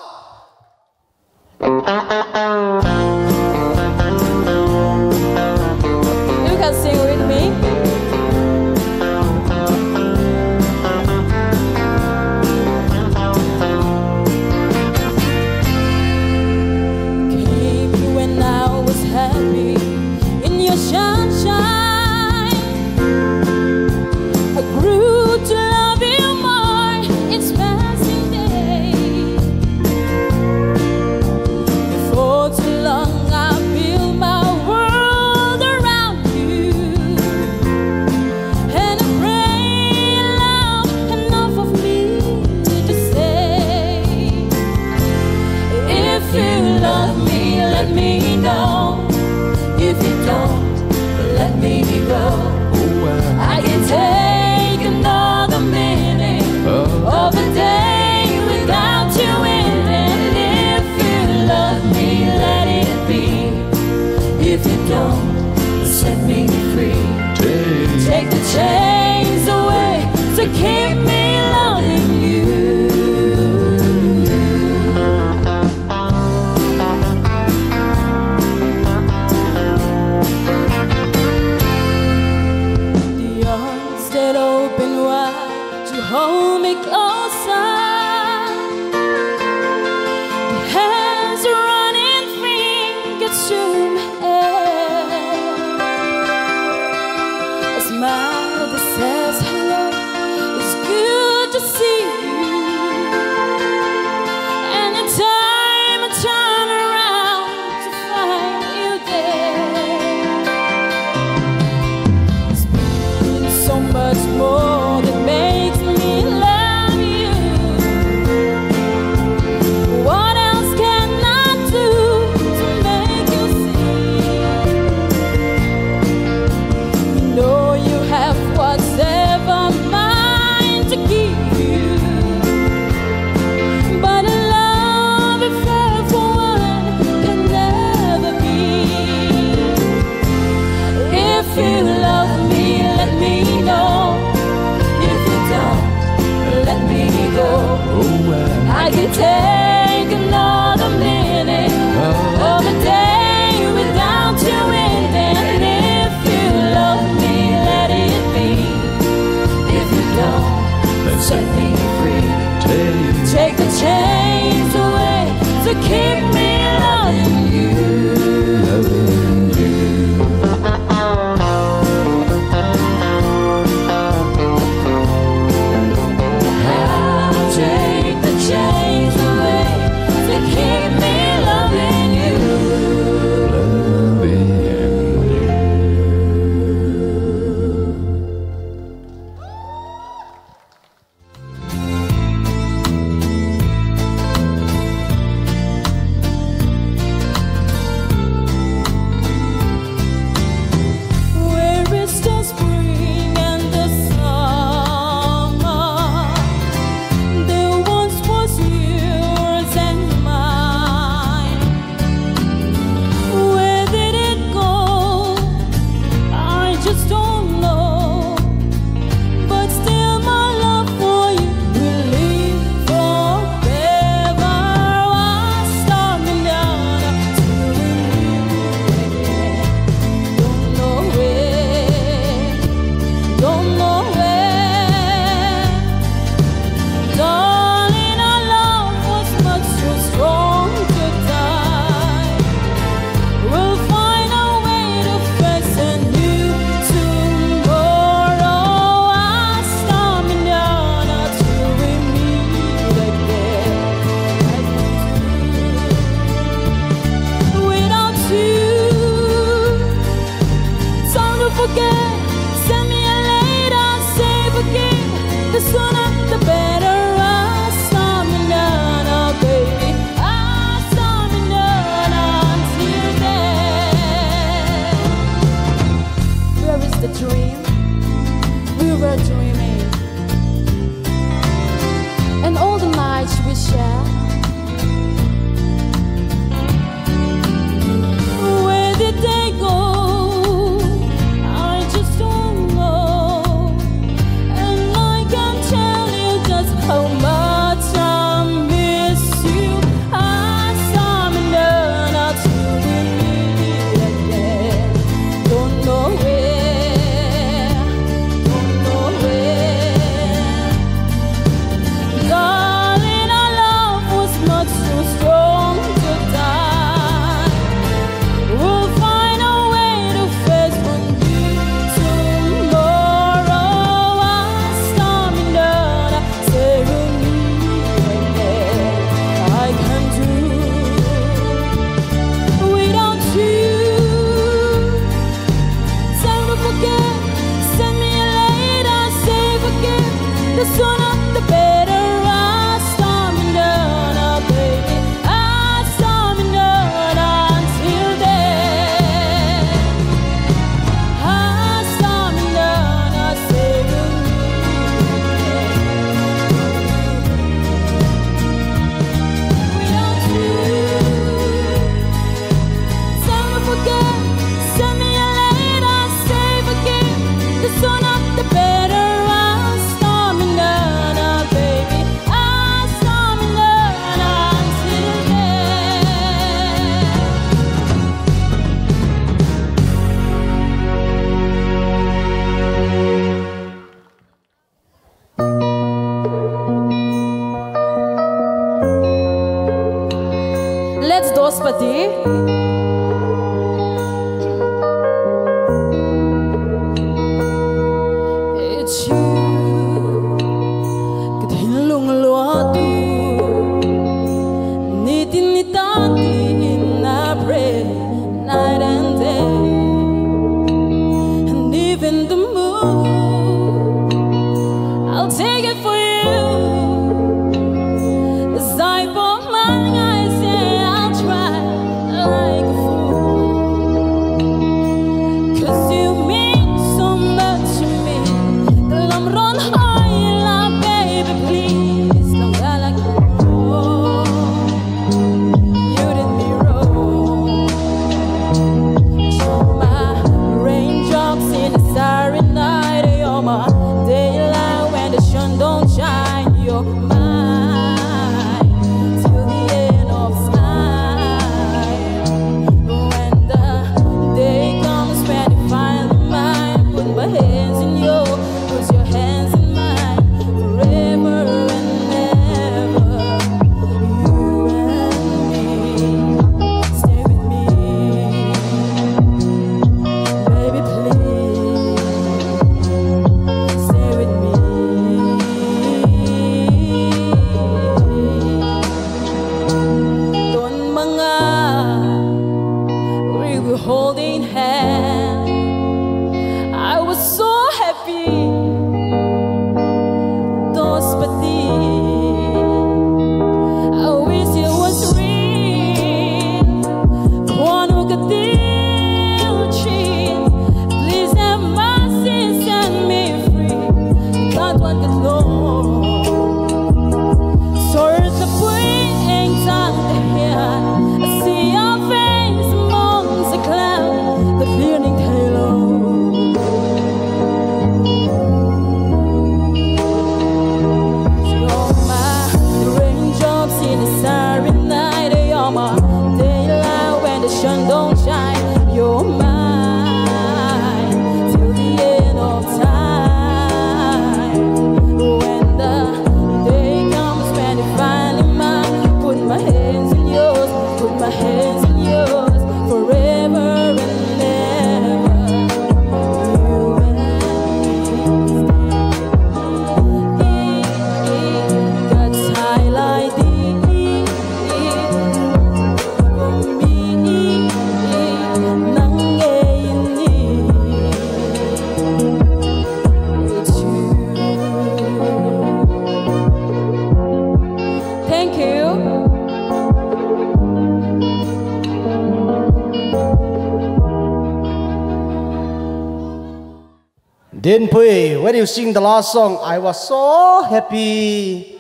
when you
sing the last song, I was so happy.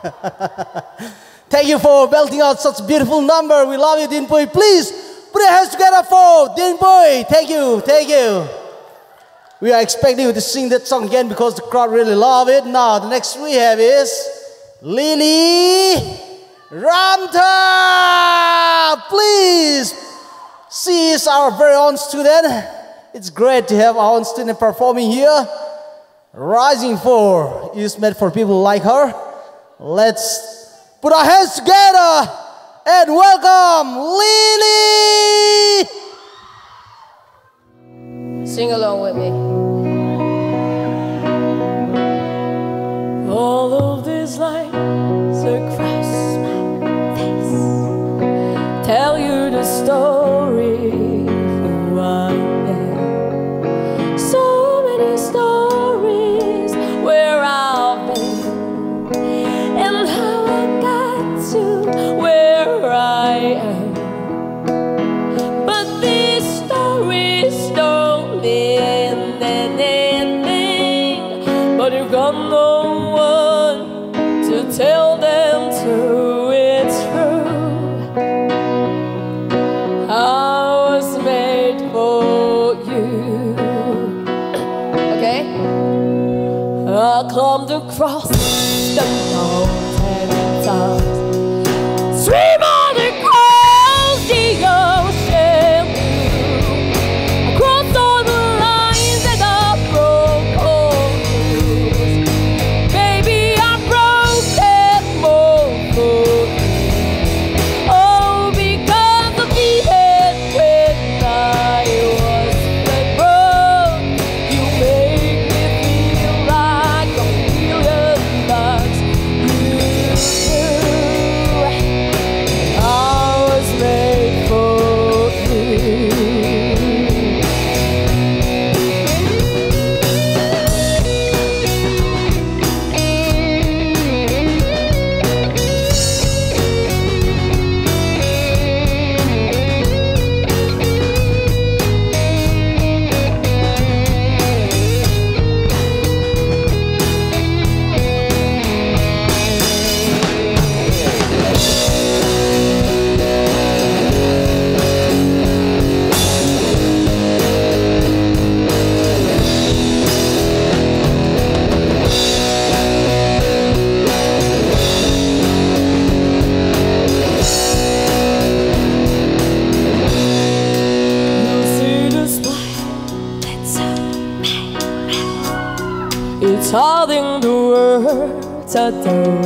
Thank you for belting out such beautiful number. We love you, Dinpui. Please put your hands together for Dinpui. Thank you, thank you. We are expecting you to sing that song again because the crowd really love it. Now, the next we have is Lily Ramthar. Please, she is our very own student. It's great to have our own student performing here. Rising 4 is meant for people like her. Let's put our hands together and welcome Lily!
Sing along with me. adore.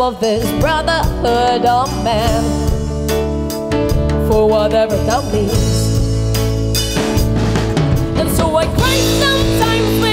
up of this brotherhood of man for whatever that means. And so I cry sometimes.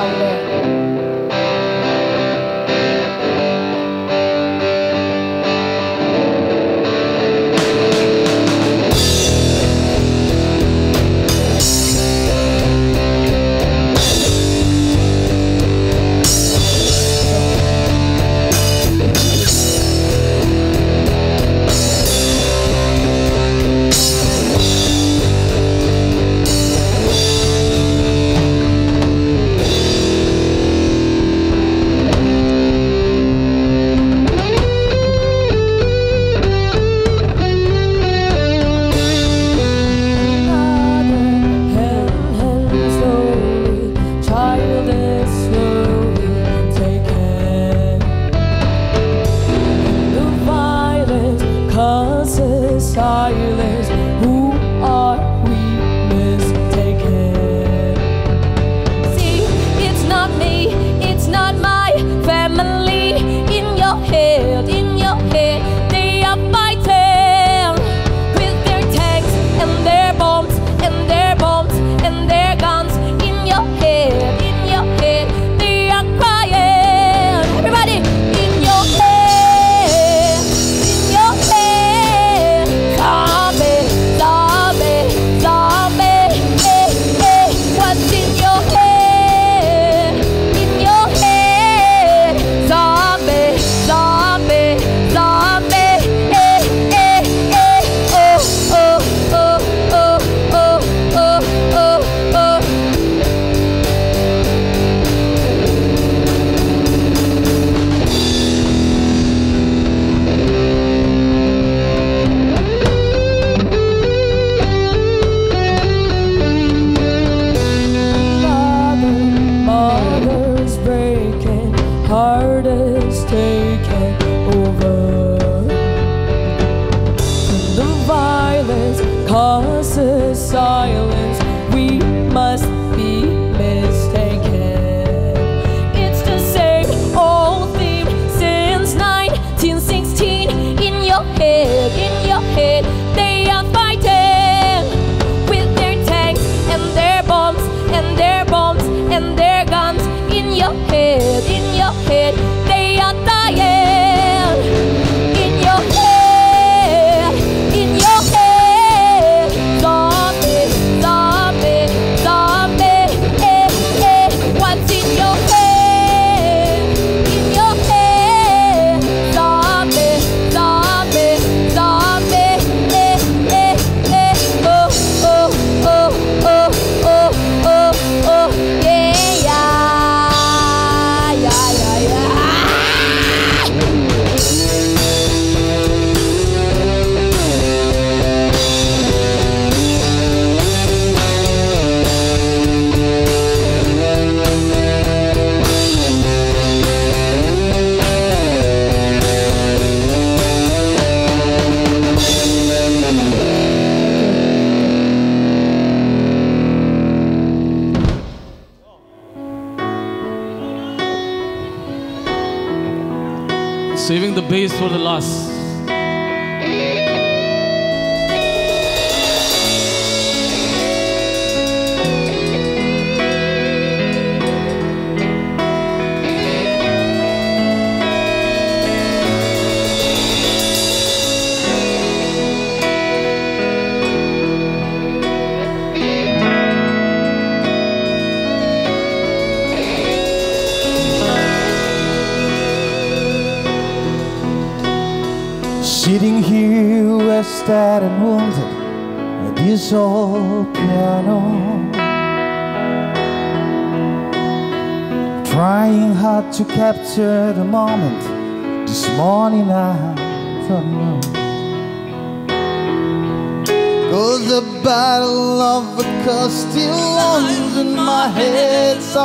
Israel.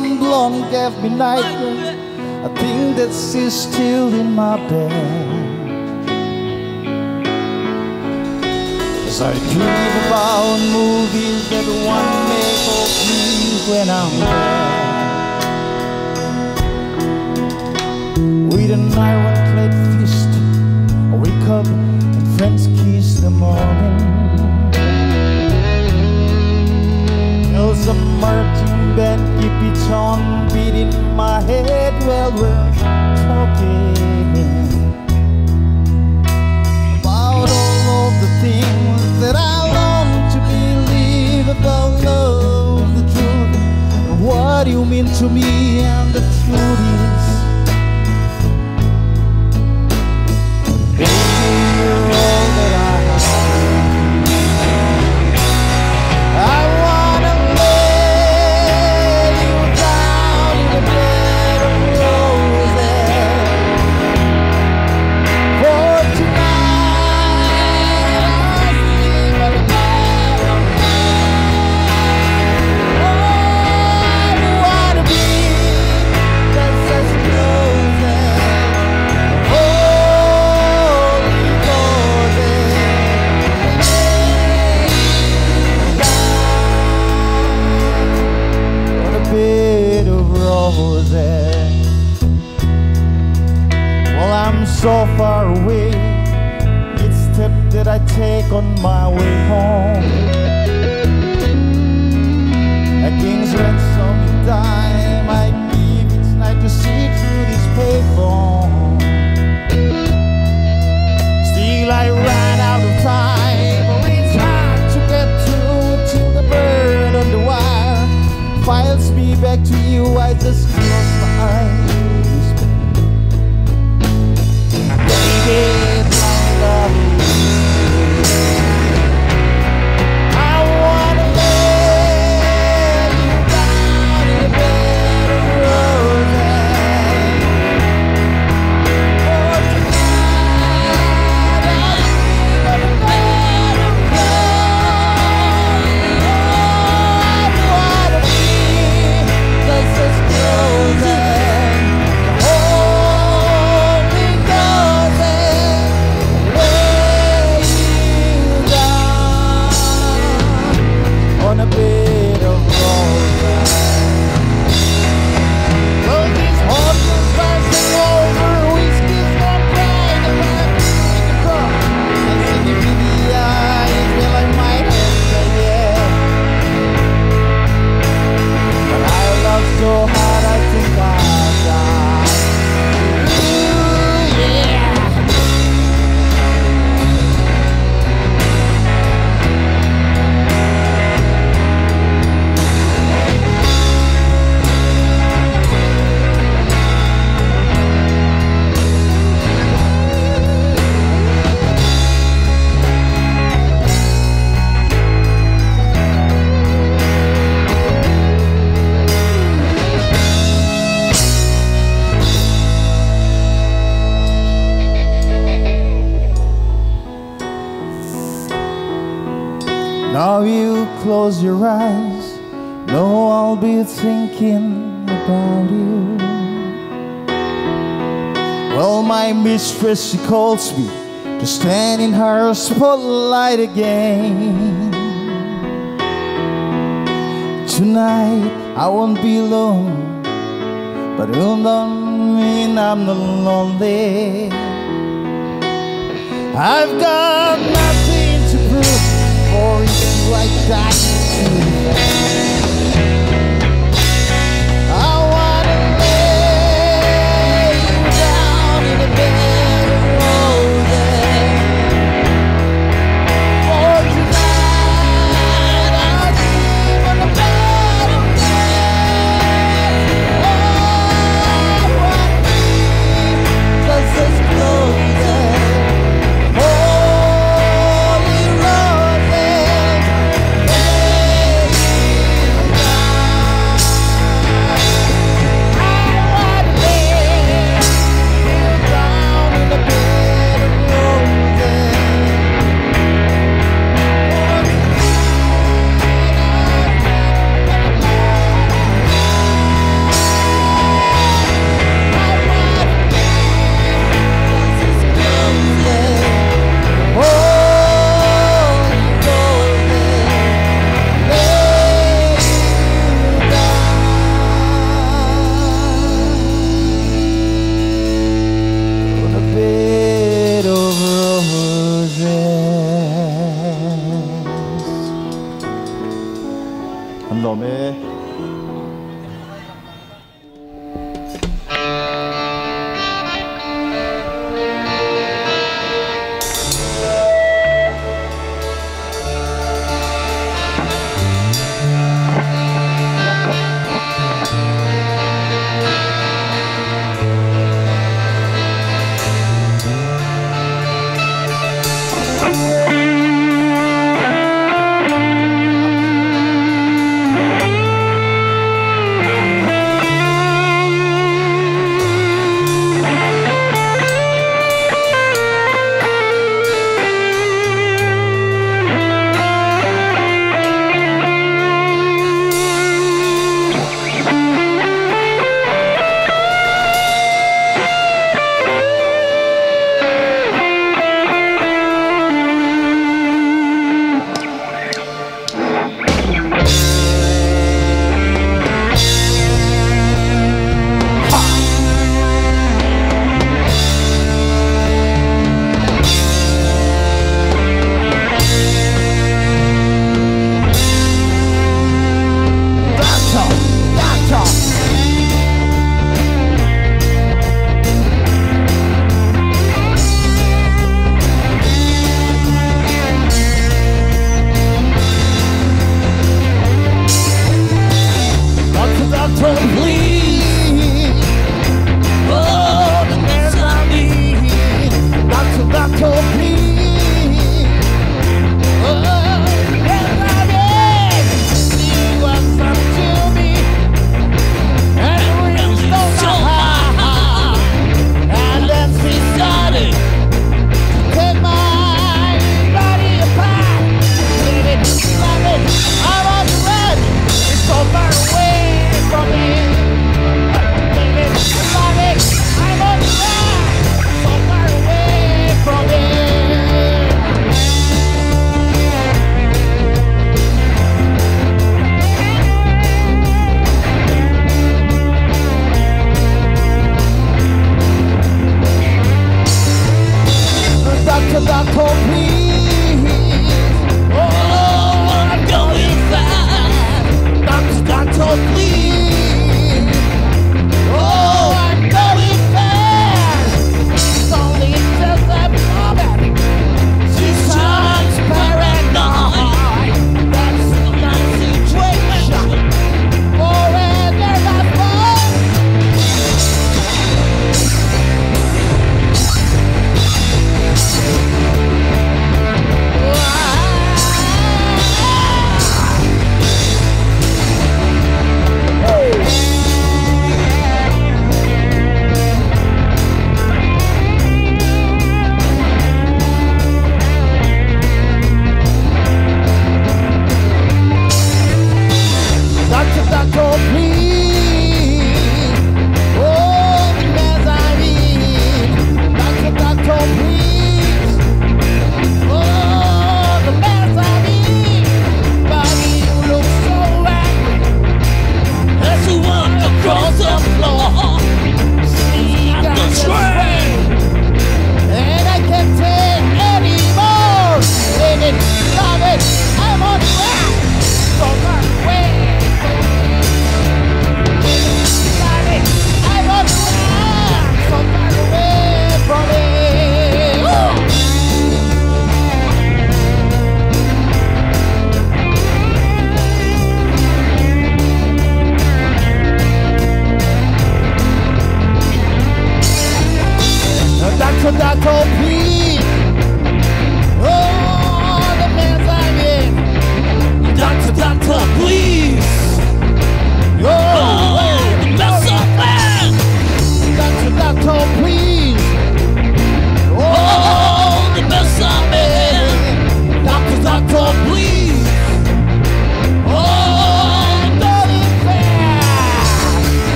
one blonde gave me nightmare I think that she's still in my bed. As I dream about movies that one may for me when I'm there. With an iron plate fist I wake up and friends kiss the morning. Hills of murder bend, keep it on beating my head while we're talking. About all of the things that I long to believe about love, the truth, what you mean to me, and the truth. on my way home. close your eyes. No, I'll be thinking about you. Well, my mistress, she calls me To stand in her spotlight again. Tonight, I won't be alone. But it don't mean I'm not lonely. I've got nothing to prove For if you like that Thank you.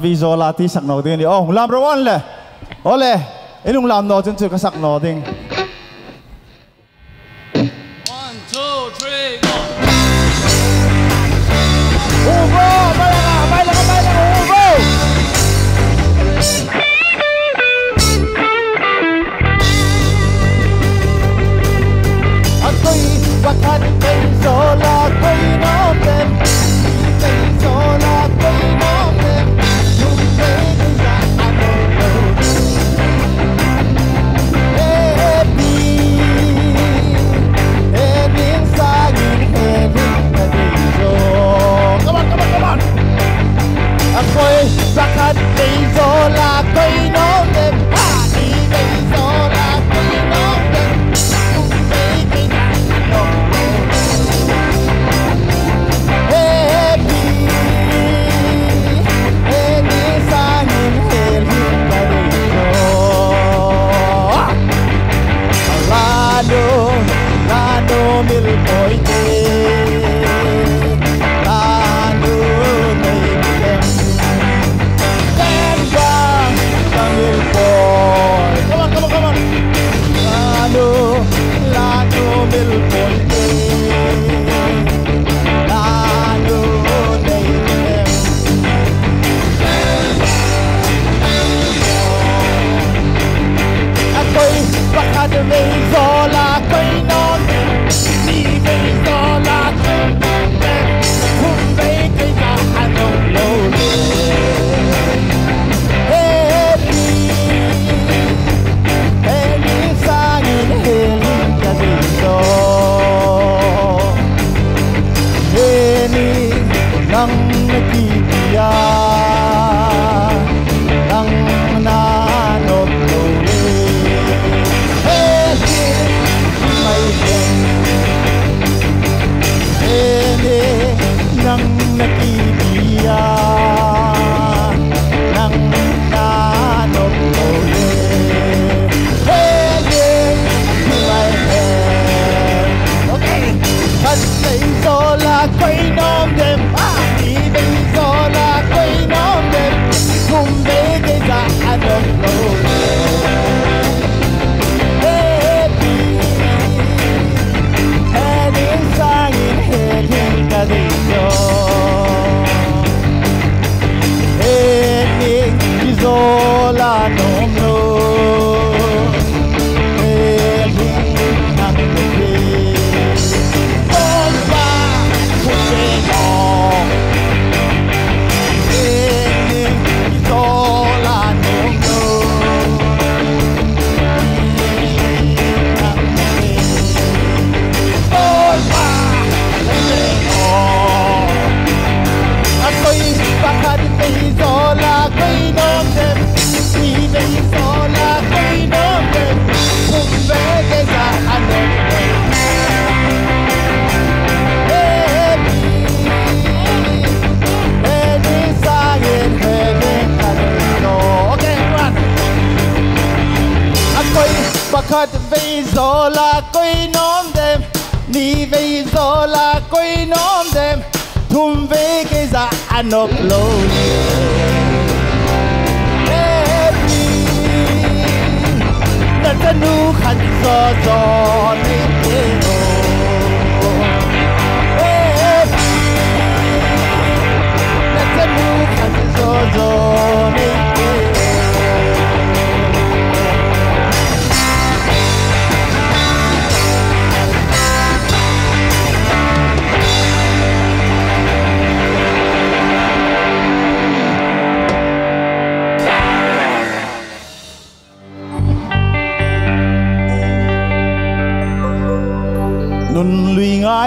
vi zo la ti sak no ding ni oh lam ro on le ole ilung làm no chen chu cái sak no ding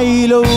Shiloh.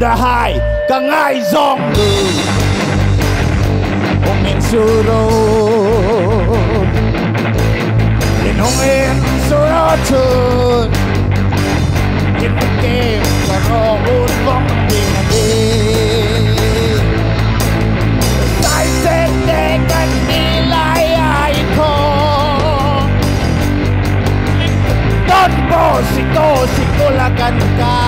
đã hại cả ngài dòng người. Ông em xưa đâu? Đến ông em xưa đó trơn. Trên mắt kem và rò ôn vong về đi sai sẽ để cánh đi lại ai con Don Bosico, Sico la cantar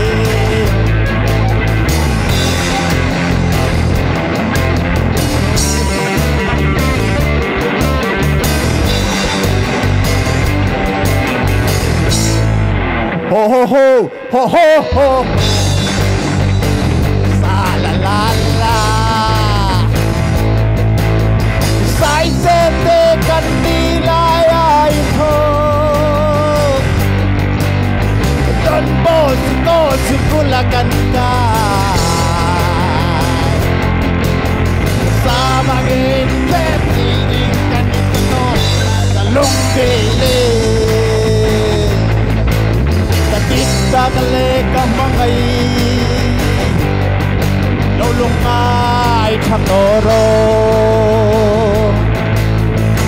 โฮโฮโฮโฮซาลาลาลาสายเซเตกันดีลายไอโฮจนโบสโกสุกุลกันตา Sama gente, pildingkan ito, sa lungkiling. ta ka le ka mangai lo lung mai tham no ro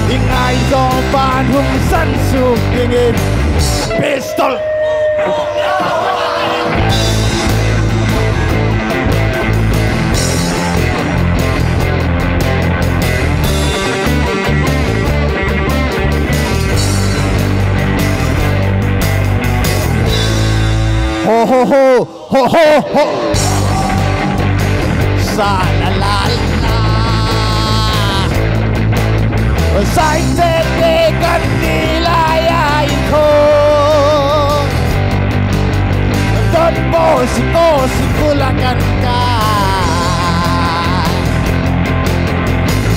ding ai zo hung san su ding pistol! ฮโฮโฮโฮโฮซาลาลาลาใส่เจเดกันดีลายาอินโคต้นโบสิโกสิกุลกันกา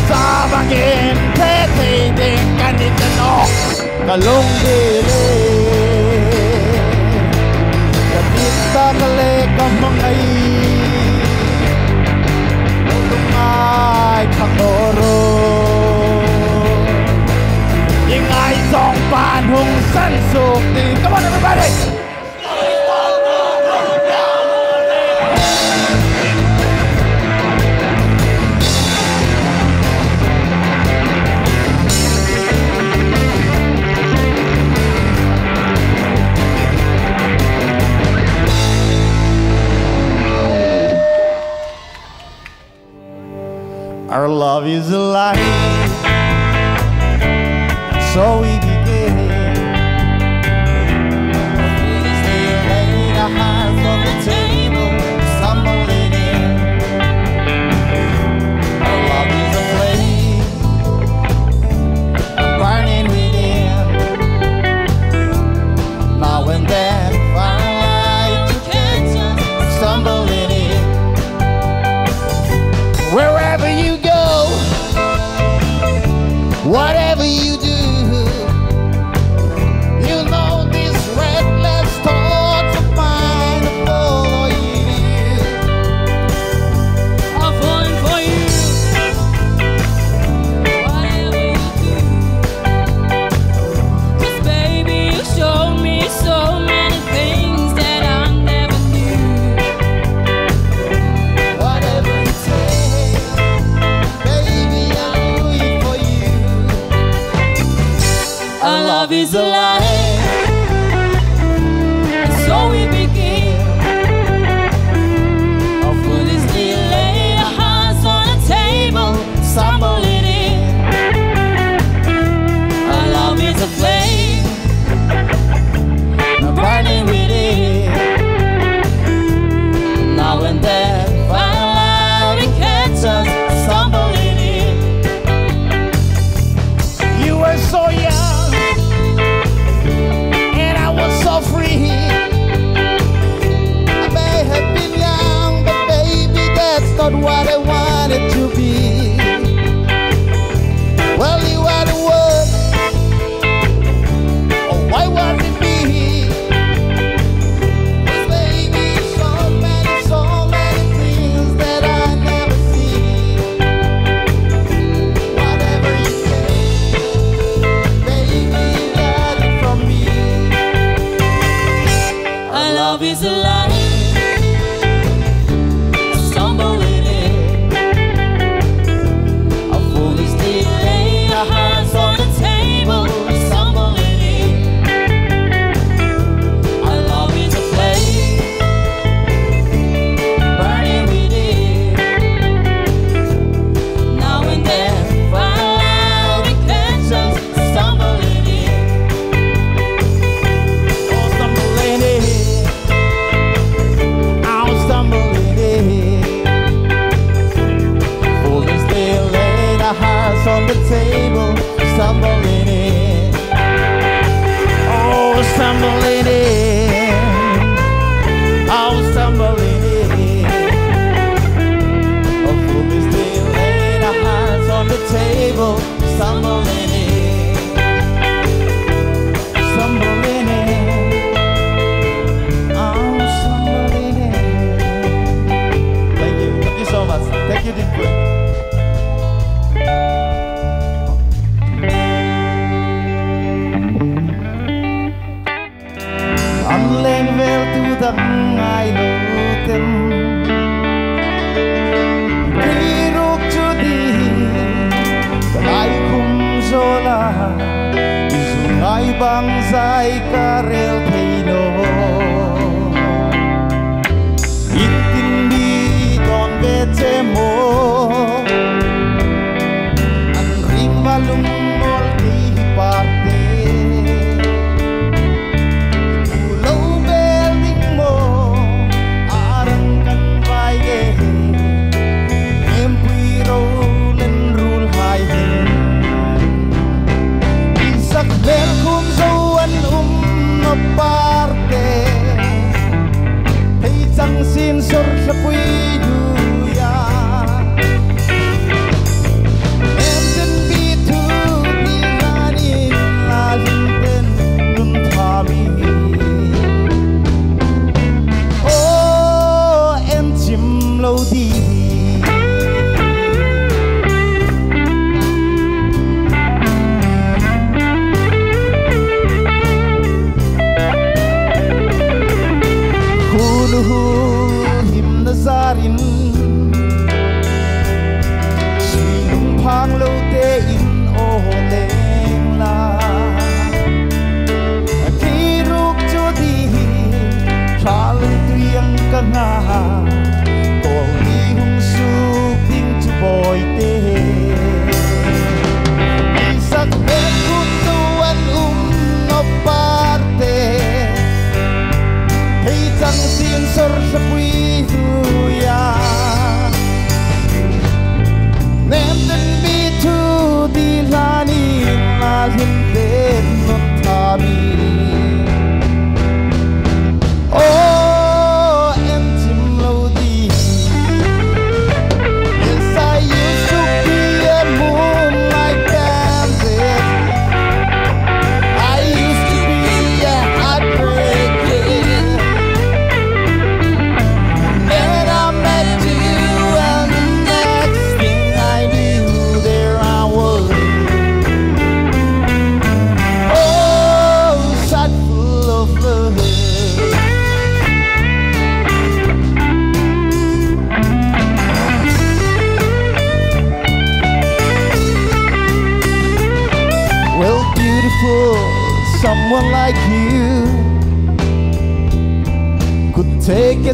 ซาบาเกนเทเทเดกันนิจนอกกะลงดีเล kale kamangay Lungay kakoro Ingay song pan hung san suk di Come on everybody!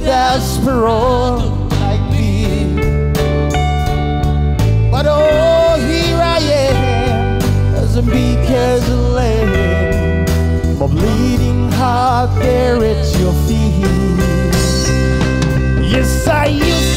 Desperate like me. But oh, here I am, as a meek as a lamb, my bleeding heart there at your feet. Yes, I used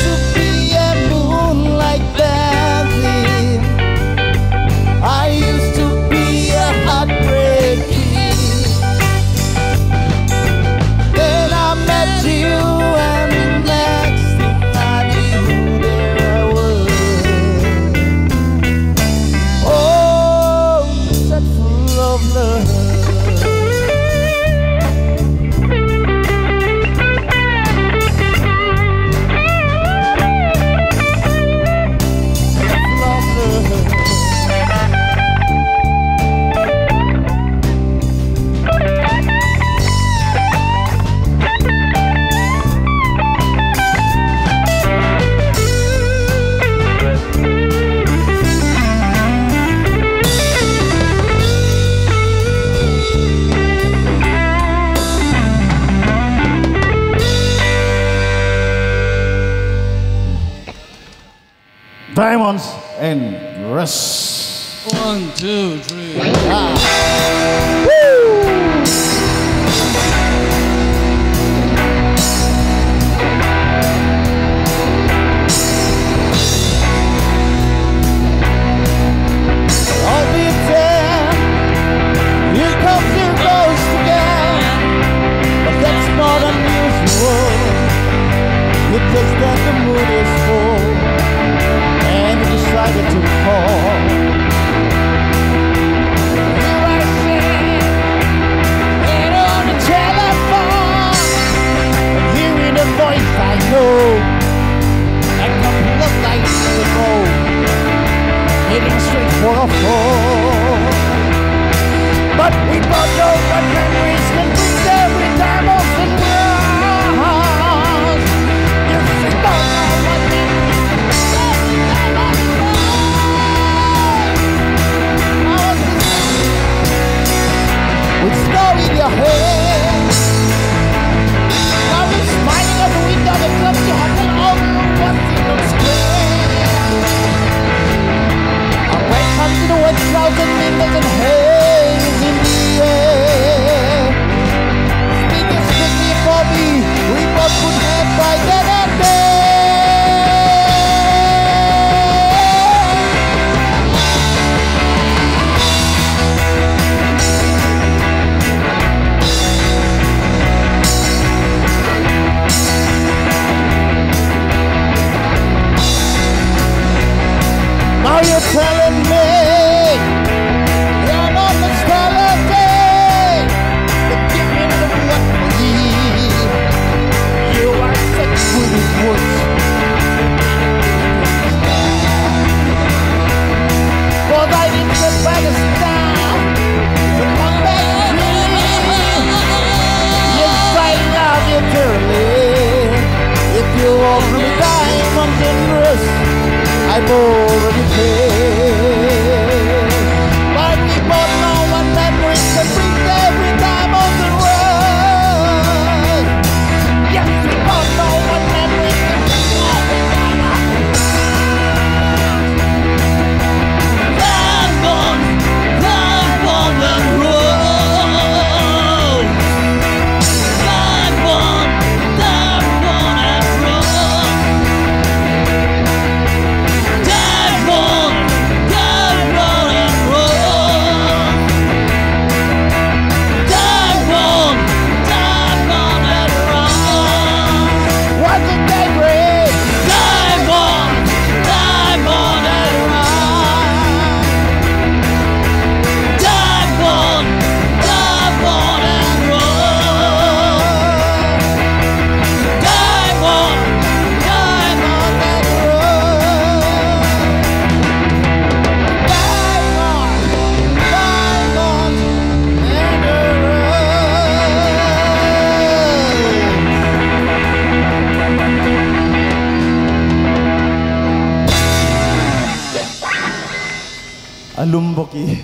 heading straight for a fall. But we both know what memories can bring every time of the world. Yes, we both know what in your hair. Welcome to the wet clouds and windows in the air. Speaking strictly for me, we both would have by then and. Now you're telling words. For thy interest by the star, so come back to me. You dearly. If you me. I'm already paid. saalum mbokk yi.